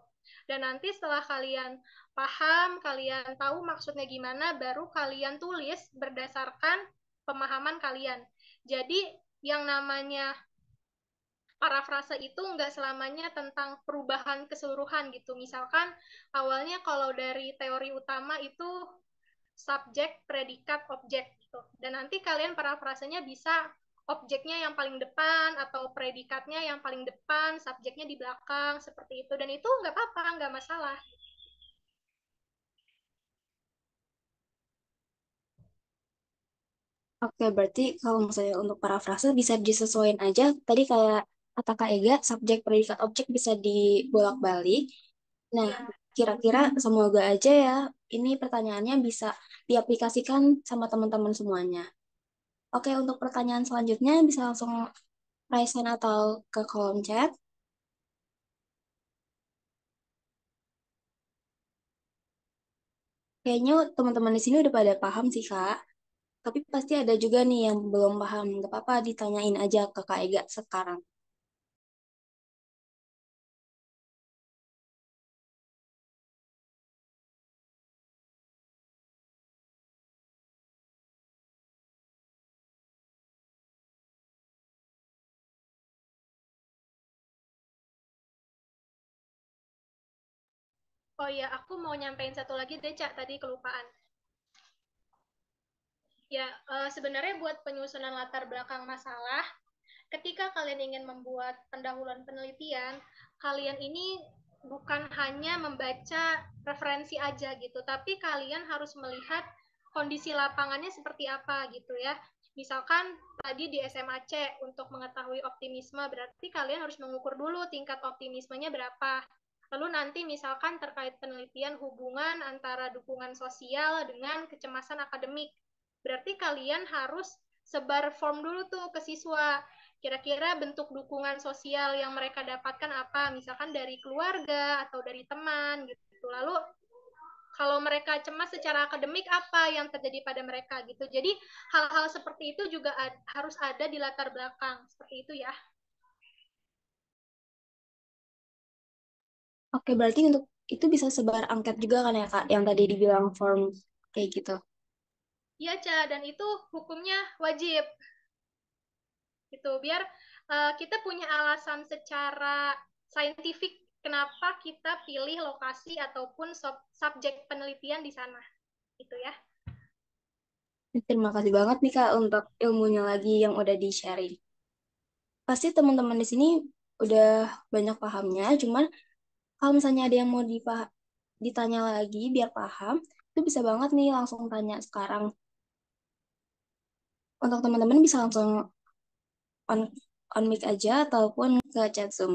Dan nanti setelah kalian paham, kalian tahu maksudnya gimana, baru kalian tulis berdasarkan pemahaman kalian. Jadi yang namanya parafrase itu nggak selamanya tentang perubahan keseluruhan gitu. Misalkan awalnya kalau dari teori utama itu subjek, predikat, objek gitu. Dan nanti kalian parafrasenya bisa objeknya yang paling depan atau predikatnya yang paling depan, subjeknya di belakang seperti itu. Dan itu nggak apa-apa, nggak masalah. Oke, berarti kalau misalnya untuk parafrase bisa disesuaikan aja. Tadi kayak Kak Ega, subjek, predikat, objek bisa dibolak-balik. Nah, kira-kira semoga aja ya ini pertanyaannya bisa diaplikasikan sama teman-teman semuanya. Oke, untuk pertanyaan selanjutnya bisa langsung raise hand atau ke kolom chat. Kayaknya teman-teman di sini udah pada paham sih, Kak. Tapi pasti ada juga nih yang belum paham. Gak apa-apa, ditanyain aja ke Kak Ega sekarang. Oh iya, aku mau nyampein satu lagi deh, Cak, tadi kelupaan. Ya, eh, sebenarnya buat penyusunan latar belakang masalah, ketika kalian ingin membuat pendahuluan penelitian, kalian ini bukan hanya membaca referensi aja gitu, tapi kalian harus melihat kondisi lapangannya seperti apa gitu ya. Misalkan tadi di SMAC untuk mengetahui optimisme berarti kalian harus mengukur dulu tingkat optimismenya berapa. Lalu nanti misalkan terkait penelitian hubungan antara dukungan sosial dengan kecemasan akademik. Berarti kalian harus sebar form dulu tuh ke siswa. Kira-kira bentuk dukungan sosial yang mereka dapatkan apa? Misalkan dari keluarga atau dari teman gitu. Lalu kalau mereka cemas secara akademik apa yang terjadi pada mereka gitu. Jadi hal-hal seperti itu juga harus ada di latar belakang seperti itu ya. Oke, berarti untuk itu bisa sebar angket juga kan ya Kak, yang tadi dibilang form kayak gitu. Iya, Ca, dan itu hukumnya wajib. Gitu, biar uh, kita punya alasan secara saintifik kenapa kita pilih lokasi ataupun sub subjek penelitian di sana. Gitu ya. Terima kasih banget nih Kak untuk ilmunya lagi yang udah di-sharing. Pasti teman-teman di sini udah banyak pahamnya, cuman kalau misalnya ada yang mau dipah ditanya lagi biar paham, itu bisa banget nih langsung tanya sekarang. Untuk teman-teman bisa langsung on, on mic aja ataupun ke chat Zoom.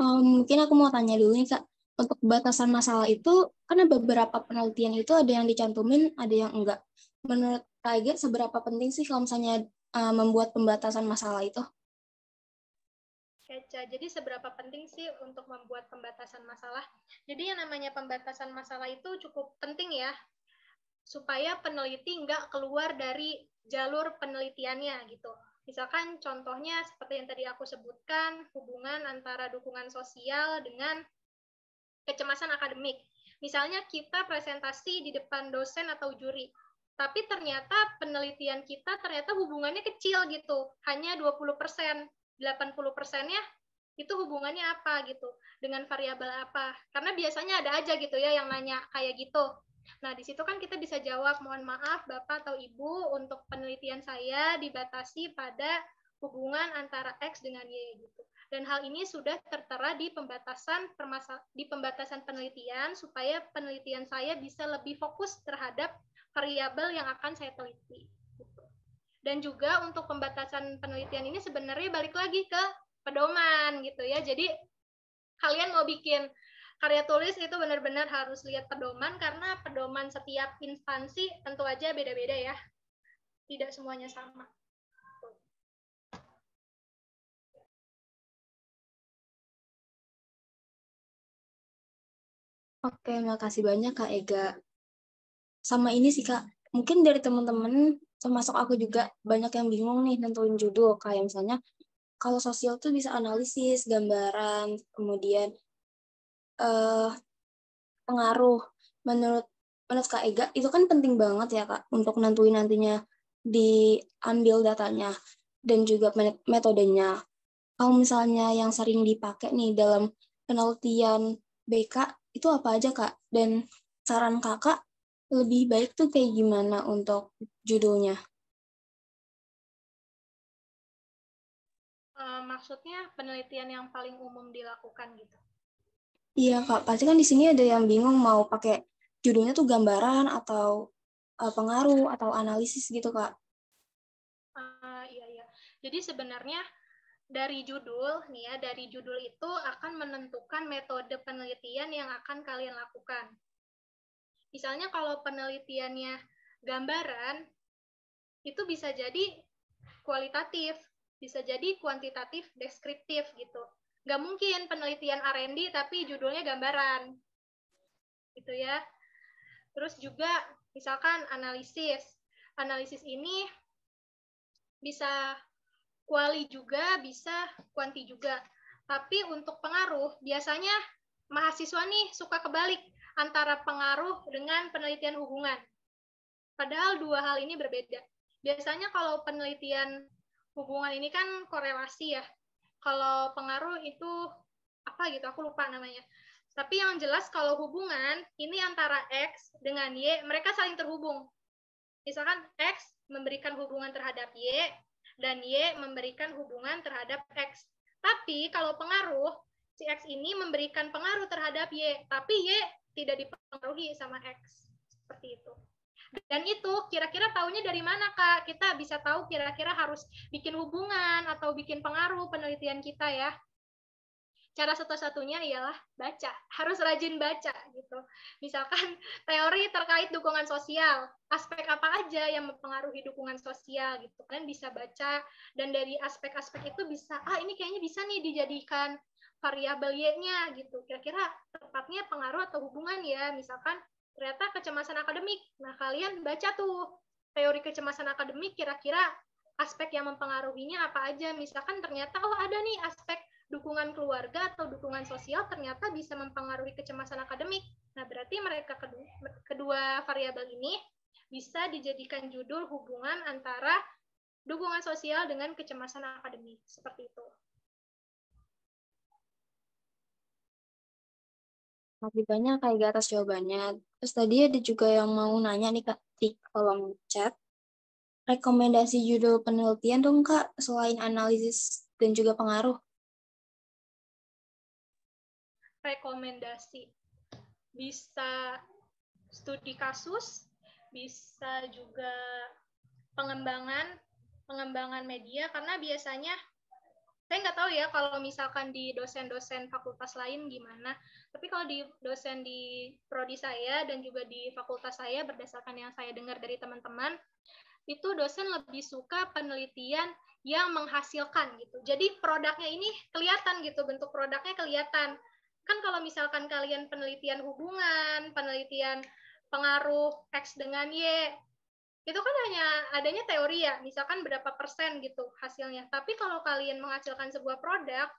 Um, mungkin aku mau tanya dulu nih Kak, untuk batasan masalah itu ada beberapa penelitian itu ada yang dicantumin, ada yang enggak. Menurut Kak seberapa penting sih kalau misalnya uh, membuat pembatasan masalah itu? Keca. Jadi seberapa penting sih untuk membuat pembatasan masalah? Jadi yang namanya pembatasan masalah itu cukup penting ya, supaya peneliti nggak keluar dari jalur penelitiannya gitu. Misalkan contohnya seperti yang tadi aku sebutkan, hubungan antara dukungan sosial dengan kecemasan akademik. Misalnya kita presentasi di depan dosen atau juri, tapi ternyata penelitian kita ternyata hubungannya kecil gitu, hanya 20%, 80 persennya itu hubungannya apa gitu, dengan variabel apa. Karena biasanya ada aja gitu ya yang nanya kayak gitu. Nah, di situ kan kita bisa jawab, mohon maaf Bapak atau Ibu, untuk penelitian saya dibatasi pada hubungan antara X dengan Y gitu. Dan hal ini sudah tertera di pembatasan di pembatasan penelitian supaya penelitian saya bisa lebih fokus terhadap variabel yang akan saya teliti. Gitu. Dan juga untuk pembatasan penelitian ini sebenarnya balik lagi ke pedoman gitu ya. Jadi kalian mau bikin karya tulis itu benar-benar harus lihat pedoman karena pedoman setiap instansi tentu aja beda-beda ya. Tidak semuanya sama. Oke, makasih banyak Kak Ega. Sama ini sih Kak, mungkin dari teman-teman, termasuk aku juga, banyak yang bingung nih nentuin judul. Kayak misalnya, kalau sosial tuh bisa analisis, gambaran, kemudian uh, pengaruh. Menurut menurut Kak Ega itu kan penting banget ya Kak untuk nentuin nantinya diambil datanya dan juga metodenya. Kalau misalnya yang sering dipakai nih dalam penelitian BK itu apa aja Kak? Dan saran Kakak lebih baik tuh kayak gimana untuk judulnya? uh, maksudnya penelitian yang paling umum dilakukan gitu. Iya kak, pasti kan di sini ada yang bingung mau pakai judulnya tuh gambaran atau uh, pengaruh atau analisis gitu kak. Uh, iya iya. Jadi sebenarnya dari judul nih ya, dari judul itu akan menentukan metode penelitian yang akan kalian lakukan. Misalnya kalau penelitiannya gambaran, itu bisa jadi kualitatif, bisa jadi kuantitatif, deskriptif gitu. Nggak mungkin penelitian R&D tapi judulnya gambaran. Gitu ya. Terus juga misalkan analisis. Analisis ini bisa kuali juga, bisa kuanti juga. Tapi untuk pengaruh, biasanya mahasiswa nih suka kebalik antara pengaruh dengan penelitian hubungan. Padahal dua hal ini berbeda. Biasanya kalau penelitian hubungan ini kan korelasi ya. Kalau pengaruh itu apa gitu, aku lupa namanya. Tapi yang jelas kalau hubungan ini antara X dengan Y, mereka saling terhubung. Misalkan X memberikan hubungan terhadap Y, dan Y memberikan hubungan terhadap X. Tapi kalau pengaruh, si X ini memberikan pengaruh terhadap Y, tapi Y tidak dipengaruhi sama X. Seperti itu. Dan itu kira-kira tahunya dari mana, Kak? Kita bisa tahu kira-kira harus bikin hubungan atau bikin pengaruh penelitian kita ya cara satu-satunya ialah baca. Harus rajin baca gitu. Misalkan teori terkait dukungan sosial. Aspek apa aja yang mempengaruhi dukungan sosial gitu. Kalian bisa baca dan dari aspek-aspek itu bisa ah ini kayaknya bisa nih dijadikan variabel y-nya gitu. Kira-kira tepatnya pengaruh atau hubungan ya. Misalkan ternyata kecemasan akademik. Nah kalian baca tuh teori kecemasan akademik kira-kira aspek yang mempengaruhinya apa aja. Misalkan ternyata oh ada nih aspek dukungan keluarga atau dukungan sosial ternyata bisa mempengaruhi kecemasan akademik. Nah, berarti mereka kedua, kedua variabel ini bisa dijadikan judul hubungan antara dukungan sosial dengan kecemasan akademik. Seperti itu. Lebih banyak kayak atas jawabannya. Terus tadi ada juga yang mau nanya nih Kak di kolom chat. Rekomendasi judul penelitian dong Kak, selain analisis dan juga pengaruh. Rekomendasi. Bisa studi kasus, bisa juga pengembangan pengembangan media karena biasanya saya nggak tahu ya kalau misalkan di dosen-dosen fakultas lain gimana tapi kalau di dosen di prodi saya dan juga di fakultas saya berdasarkan yang saya dengar dari teman-teman itu dosen lebih suka penelitian yang menghasilkan gitu jadi produknya ini kelihatan gitu bentuk produknya kelihatan kan kalau misalkan kalian penelitian hubungan, penelitian pengaruh X dengan Y, itu kan hanya adanya teori ya, misalkan berapa persen gitu hasilnya. Tapi kalau kalian menghasilkan sebuah produk,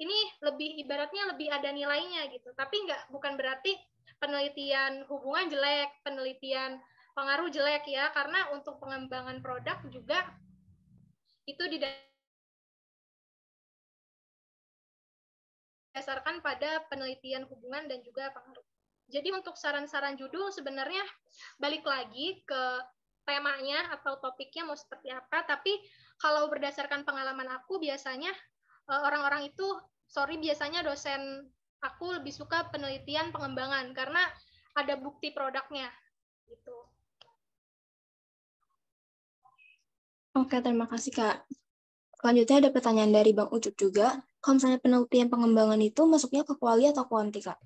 ini lebih ibaratnya lebih ada nilainya gitu. Tapi nggak bukan berarti penelitian hubungan jelek, penelitian pengaruh jelek ya, karena untuk pengembangan produk juga itu di berdasarkan pada penelitian hubungan dan juga pengaruh. Jadi untuk saran-saran judul sebenarnya balik lagi ke temanya atau topiknya mau seperti apa, tapi kalau berdasarkan pengalaman aku biasanya eh, orang-orang itu, sorry biasanya dosen aku lebih suka penelitian pengembangan karena ada bukti produknya gitu. Oke, terima kasih Kak. Selanjutnya ada pertanyaan dari Bang Ucup juga kalau misalnya penelitian pengembangan itu masuknya ke kuali atau kuanti, Kak?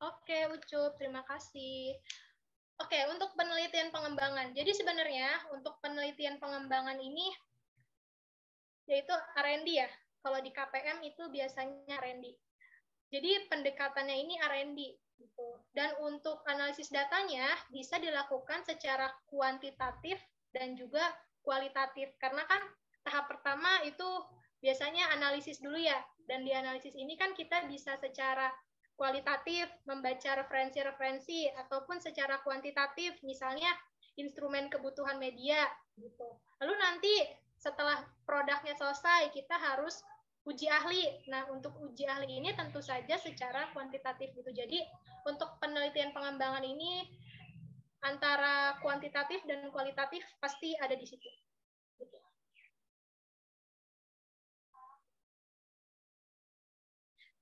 Oke, Ucup. Terima kasih. Oke, untuk penelitian pengembangan. Jadi sebenarnya untuk penelitian pengembangan ini yaitu R&D ya. Kalau di KPM itu biasanya R&D. Jadi pendekatannya ini R&D gitu. Dan untuk analisis datanya bisa dilakukan secara kuantitatif dan juga kualitatif. Karena kan tahap pertama itu biasanya analisis dulu ya. Dan di analisis ini kan kita bisa secara kualitatif membaca referensi-referensi ataupun secara kuantitatif misalnya instrumen kebutuhan media gitu. Lalu nanti setelah produknya selesai kita harus uji ahli. Nah, untuk uji ahli ini tentu saja secara kuantitatif gitu. Jadi, untuk penelitian pengembangan ini antara kuantitatif dan kualitatif pasti ada di situ.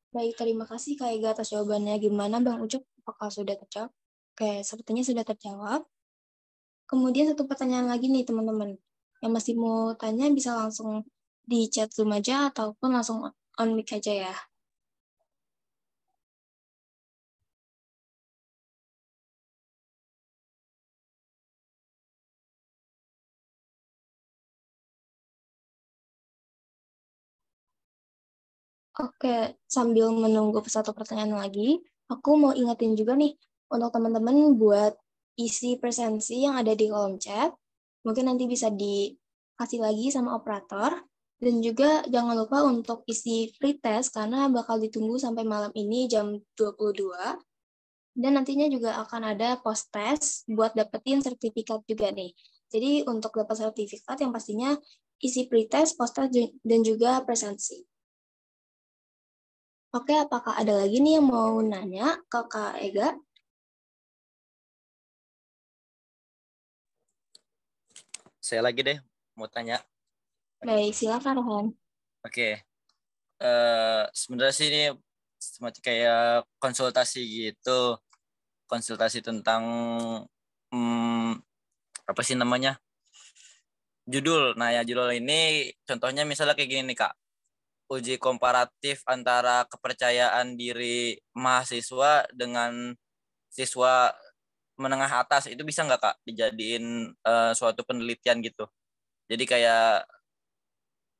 Baik, terima kasih Kak Ega atas jawabannya. Gimana Bang Ucup? Apakah sudah terjawab? Oke, sepertinya sudah terjawab. Kemudian satu pertanyaan lagi nih teman-teman. Yang masih mau tanya bisa langsung di chat Zoom aja ataupun langsung on mic aja ya. Oke, sambil menunggu satu pertanyaan lagi, aku mau ingetin juga nih untuk teman-teman buat isi presensi yang ada di kolom chat. Mungkin nanti bisa dikasih lagi sama operator. Dan juga jangan lupa untuk isi free test karena bakal ditunggu sampai malam ini jam 22. Dan nantinya juga akan ada post test buat dapetin sertifikat juga nih. Jadi untuk dapat sertifikat yang pastinya isi pretest, post test, dan juga presensi. Oke, apakah ada lagi nih yang mau nanya ke Kak Ega? Saya lagi deh mau tanya. Baik, silakan Rohan. Oke. Uh, sebenarnya sih ini semacam kayak konsultasi gitu. Konsultasi tentang hmm, apa sih namanya? Judul. Nah, ya judul ini contohnya misalnya kayak gini nih, Kak uji komparatif antara kepercayaan diri mahasiswa dengan siswa menengah atas itu bisa nggak kak dijadiin uh, suatu penelitian gitu? Jadi kayak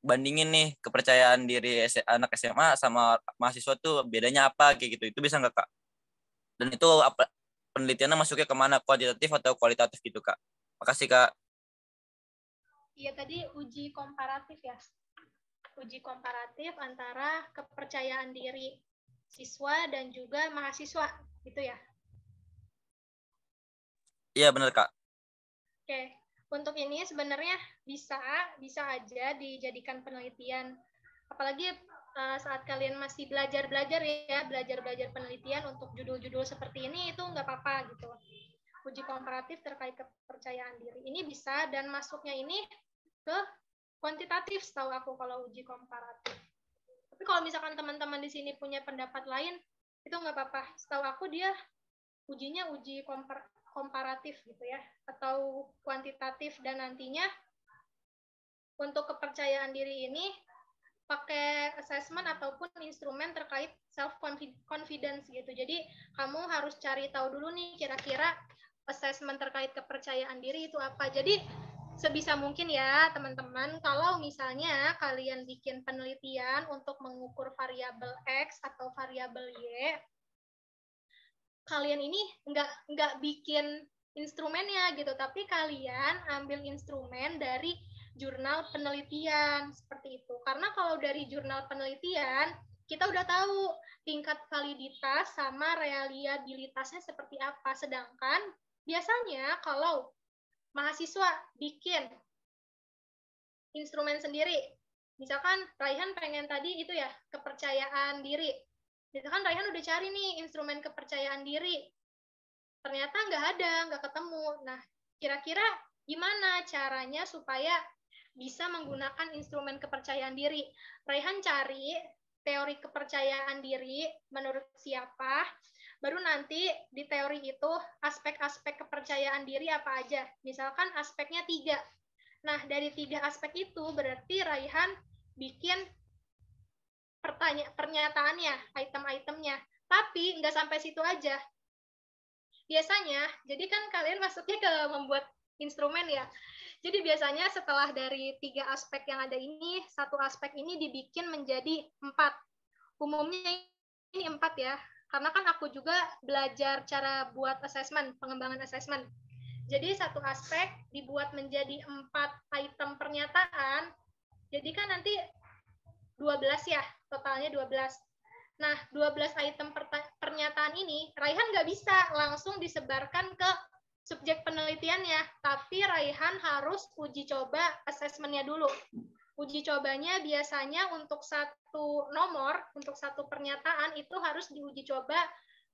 bandingin nih kepercayaan diri anak SMA sama mahasiswa tuh bedanya apa kayak gitu. Itu bisa nggak kak? Dan itu apa penelitiannya masuknya ke mana? Kuantitatif atau kualitatif gitu kak? Makasih kak. Iya tadi uji komparatif ya uji komparatif antara kepercayaan diri siswa dan juga mahasiswa, gitu ya? Iya benar kak. Oke, untuk ini sebenarnya bisa bisa aja dijadikan penelitian, apalagi uh, saat kalian masih belajar belajar ya belajar belajar penelitian untuk judul-judul seperti ini itu nggak apa-apa gitu. Uji komparatif terkait kepercayaan diri ini bisa dan masuknya ini ke kuantitatif setahu aku kalau uji komparatif. Tapi kalau misalkan teman-teman di sini punya pendapat lain, itu nggak apa-apa. Setahu aku dia ujinya uji kompar komparatif gitu ya, atau kuantitatif dan nantinya untuk kepercayaan diri ini pakai assessment ataupun instrumen terkait self confidence gitu. Jadi kamu harus cari tahu dulu nih kira-kira assessment terkait kepercayaan diri itu apa. Jadi sebisa mungkin ya teman-teman. Kalau misalnya kalian bikin penelitian untuk mengukur variabel X atau variabel Y kalian ini nggak nggak bikin instrumennya gitu tapi kalian ambil instrumen dari jurnal penelitian seperti itu. Karena kalau dari jurnal penelitian kita udah tahu tingkat validitas sama reliabilitasnya seperti apa. Sedangkan biasanya kalau mahasiswa bikin instrumen sendiri. Misalkan Raihan pengen tadi itu ya, kepercayaan diri. Misalkan Raihan udah cari nih instrumen kepercayaan diri. Ternyata nggak ada, nggak ketemu. Nah, kira-kira gimana caranya supaya bisa menggunakan instrumen kepercayaan diri? Raihan cari teori kepercayaan diri menurut siapa, Baru nanti di teori itu aspek-aspek kepercayaan diri apa aja. Misalkan aspeknya tiga. Nah, dari tiga aspek itu berarti Raihan bikin pertanya pernyataannya, item-itemnya. Tapi nggak sampai situ aja. Biasanya, jadi kan kalian masuknya ke membuat instrumen ya. Jadi biasanya setelah dari tiga aspek yang ada ini, satu aspek ini dibikin menjadi empat. Umumnya ini empat ya, karena kan aku juga belajar cara buat assessment, pengembangan assessment. Jadi satu aspek dibuat menjadi empat item pernyataan, jadi kan nanti 12 ya, totalnya 12. Nah, 12 item pernyataan ini, Raihan nggak bisa langsung disebarkan ke subjek penelitiannya, tapi Raihan harus uji coba assessmentnya dulu. Uji cobanya biasanya untuk satu nomor, untuk satu pernyataan itu harus diuji coba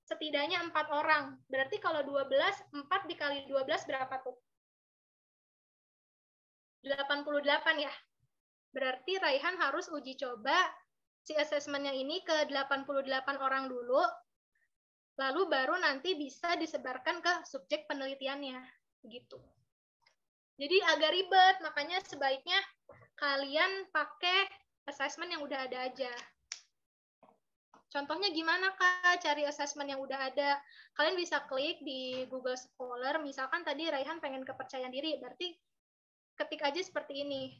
setidaknya empat orang. Berarti kalau 12, 4 dikali 12 berapa tuh? 88 ya. Berarti Raihan harus uji coba si asesmennya ini ke 88 orang dulu, lalu baru nanti bisa disebarkan ke subjek penelitiannya. Begitu. Jadi agak ribet, makanya sebaiknya kalian pakai assessment yang udah ada aja. Contohnya gimana Kak cari assessment yang udah ada? Kalian bisa klik di Google Scholar, misalkan tadi Raihan pengen kepercayaan diri, berarti ketik aja seperti ini.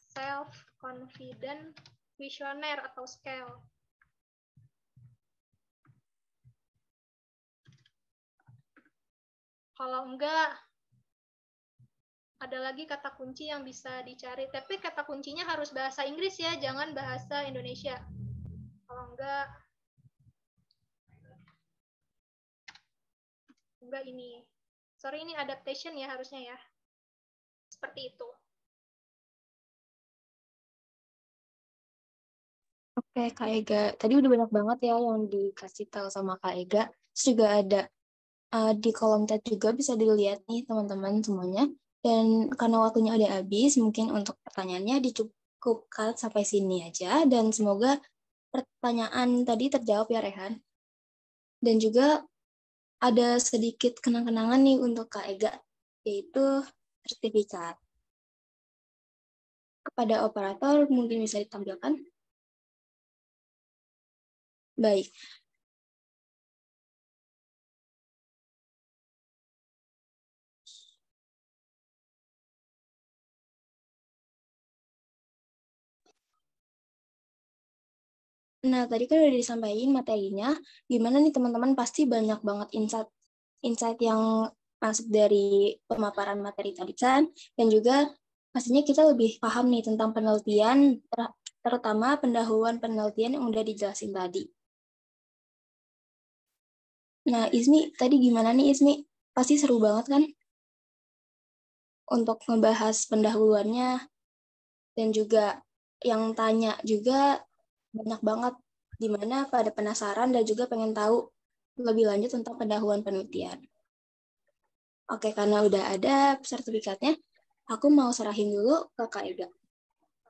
Self confident visioner atau scale. Kalau enggak, ada lagi kata kunci yang bisa dicari. Tapi kata kuncinya harus bahasa Inggris ya, jangan bahasa Indonesia. Kalau enggak, enggak ini. Sorry, ini adaptation ya harusnya ya. Seperti itu. Oke, Kak Ega. Tadi udah banyak banget ya yang dikasih tahu sama Kak Ega. Terus juga ada uh, di kolom chat juga bisa dilihat nih teman-teman semuanya. Dan karena waktunya udah habis, mungkin untuk pertanyaannya dicukupkan sampai sini aja. Dan semoga pertanyaan tadi terjawab ya Rehan. Dan juga ada sedikit kenang-kenangan nih untuk Kak Ega, yaitu sertifikat. Kepada operator mungkin bisa ditampilkan. Baik. Nah, tadi kan udah disampaikan materinya. Gimana nih teman-teman? Pasti banyak banget insight insight yang masuk dari pemaparan materi tadi kan. Dan juga pastinya kita lebih paham nih tentang penelitian, terutama pendahuluan penelitian yang udah dijelasin tadi. Nah, Ismi, tadi gimana nih Ismi? Pasti seru banget kan? Untuk ngebahas pendahuluannya, dan juga yang tanya juga banyak banget, di mana pada penasaran dan juga pengen tahu lebih lanjut tentang pendahuluan penelitian. Oke, karena udah ada sertifikatnya, aku mau serahin dulu ke Kak Ega.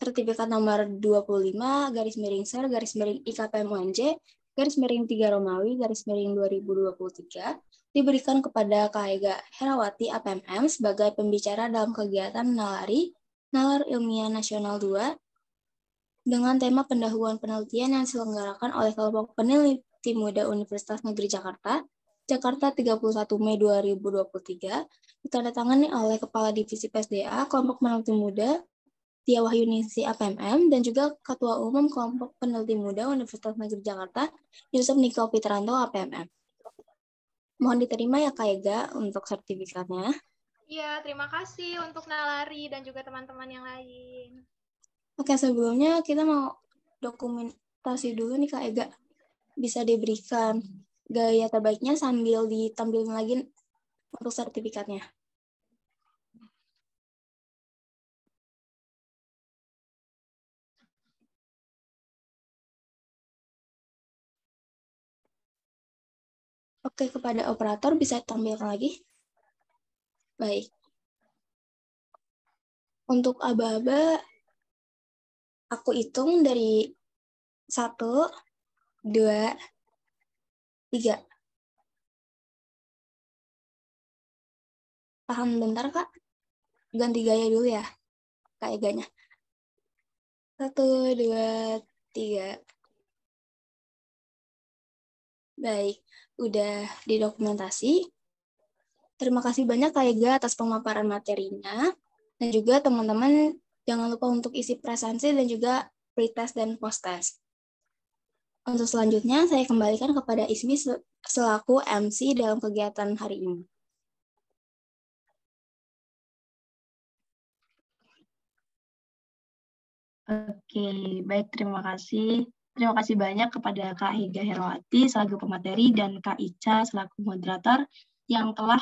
Sertifikat nomor 25, garis miring SER, garis miring IKPM UNJ, garis miring 3 Romawi, garis miring 2023, diberikan kepada Kaega Herawati APMM sebagai pembicara dalam kegiatan Nalari, Nalar Ilmiah Nasional 2, dengan tema pendahuluan penelitian yang diselenggarakan oleh kelompok peneliti muda Universitas Negeri Jakarta, Jakarta 31 Mei 2023, ditandatangani oleh Kepala Divisi PSDA, Kelompok Peneliti Muda, Tia Wahyunisi APMM, dan juga Ketua Umum Kelompok Peneliti Muda Universitas Negeri Jakarta, Yusuf Niko Pitranto APMM. Mohon diterima ya Kak Ega untuk sertifikatnya. Iya, terima kasih untuk Nalari dan juga teman-teman yang lain. Oke, sebelumnya kita mau dokumentasi dulu nih Kak Ega. Bisa diberikan gaya terbaiknya sambil ditampilkan lagi untuk sertifikatnya. Oke, kepada operator bisa tampilkan lagi. Baik. Untuk aba-aba, aku hitung dari satu, dua, tiga. Paham bentar, Kak? Ganti gaya dulu ya, kayak ganya. Satu, dua, tiga. Baik udah didokumentasi. Terima kasih banyak Kak Ega atas pemaparan materinya. Dan juga teman-teman jangan lupa untuk isi presensi dan juga pretest dan post-test. Untuk selanjutnya, saya kembalikan kepada Ismi selaku MC dalam kegiatan hari ini. Oke, baik. Terima kasih. Terima kasih banyak kepada Kak Higa Herwati selaku pemateri dan Kak Ica selaku moderator yang telah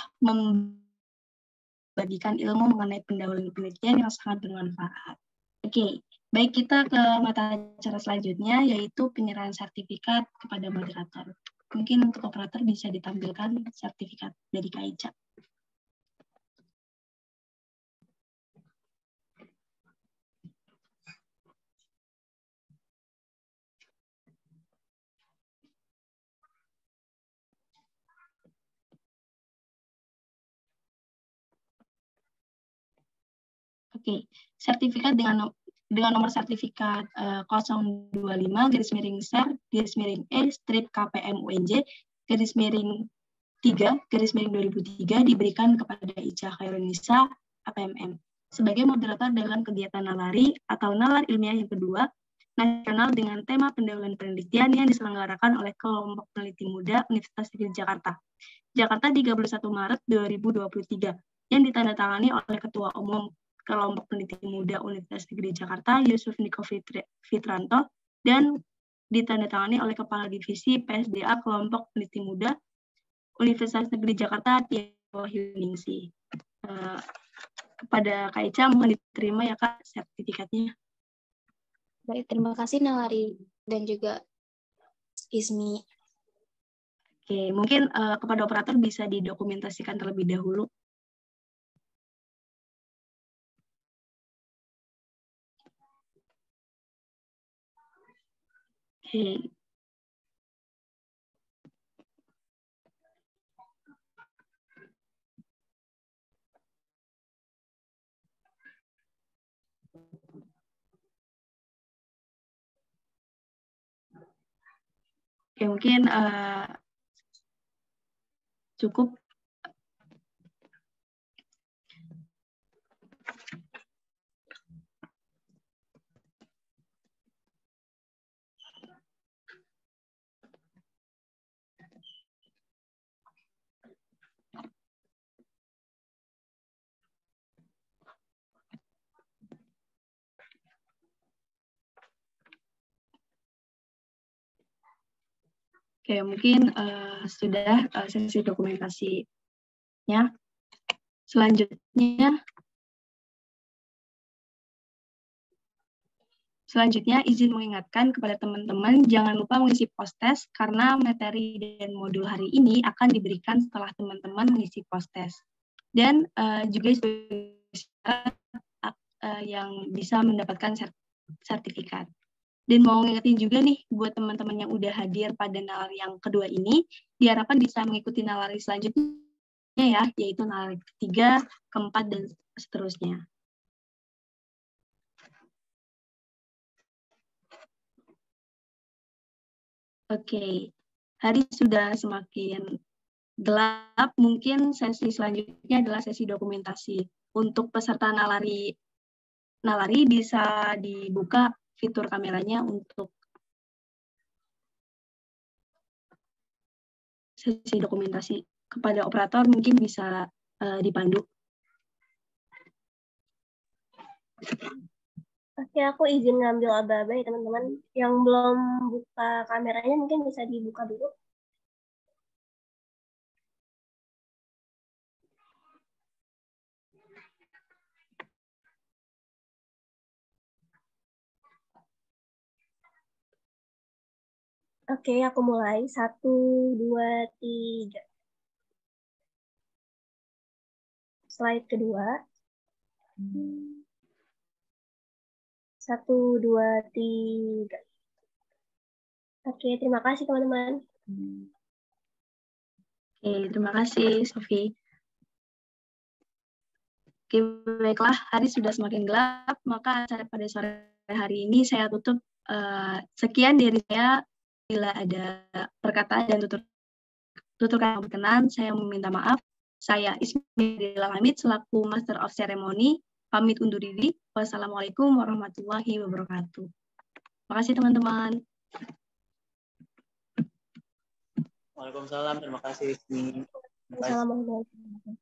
membagikan ilmu mengenai pendahuluan penelitian yang sangat bermanfaat. Oke, baik kita ke mata acara selanjutnya yaitu penyerahan sertifikat kepada moderator. Mungkin untuk operator bisa ditampilkan sertifikat dari Kak Ica. Oke, sertifikat dengan dengan nomor sertifikat uh, 025 garis miring ser garis miring E strip KPM UNJ garis miring 3 garis miring 2003 diberikan kepada Ica Khairunisa APMM sebagai moderator dalam kegiatan nalari atau nalar ilmiah yang kedua nasional dengan tema pendahuluan penelitian yang diselenggarakan oleh kelompok peneliti muda Universitas Negeri Jakarta. Jakarta 31 Maret 2023 yang ditandatangani oleh Ketua Umum kelompok peneliti muda Universitas Negeri Jakarta Yusuf Niko Fitranto dan ditandatangani oleh Kepala Divisi PSDA kelompok peneliti muda Universitas Negeri Jakarta Tiago Hyuningsi. Uh, kepada Kak Ica mohon diterima ya Kak sertifikatnya. Baik, terima kasih Nalari dan juga Ismi. Oke, mungkin uh, kepada operator bisa didokumentasikan terlebih dahulu Oke. Mungkin uh, cukup Oke, mungkin uh, sudah uh, sesi dokumentasinya. Selanjutnya, Selanjutnya, izin mengingatkan kepada teman-teman jangan lupa mengisi post-test karena materi dan modul hari ini akan diberikan setelah teman-teman mengisi post-test. Dan uh, juga yang bisa mendapatkan sertifikat. Dan mau ngingetin juga nih buat teman-teman yang udah hadir pada nalar yang kedua ini, diharapkan bisa mengikuti nalar selanjutnya ya, yaitu nalar ketiga, keempat, dan seterusnya. Oke, hari sudah semakin gelap, mungkin sesi selanjutnya adalah sesi dokumentasi. Untuk peserta nalari, nalari bisa dibuka fitur kameranya untuk sesi dokumentasi kepada operator mungkin bisa uh, dipandu. Oke, aku izin ngambil aba-aba ya teman-teman. Yang belum buka kameranya mungkin bisa dibuka dulu. Oke, aku mulai. Satu, dua, tiga. Slide kedua. Satu, dua, tiga. Oke, terima kasih teman-teman. Oke, terima kasih Sofi. Oke, baiklah, hari sudah semakin gelap, maka pada sore hari ini saya tutup. Uh, sekian dari saya. Bila ada perkataan dan tutur tutur yang berkenan, saya meminta maaf. Saya Ismail Hamid selaku Master of Ceremony pamit undur diri. Wassalamualaikum warahmatullahi wabarakatuh. Terima kasih teman-teman. Waalaikumsalam. Terima kasih. Assalamualaikum.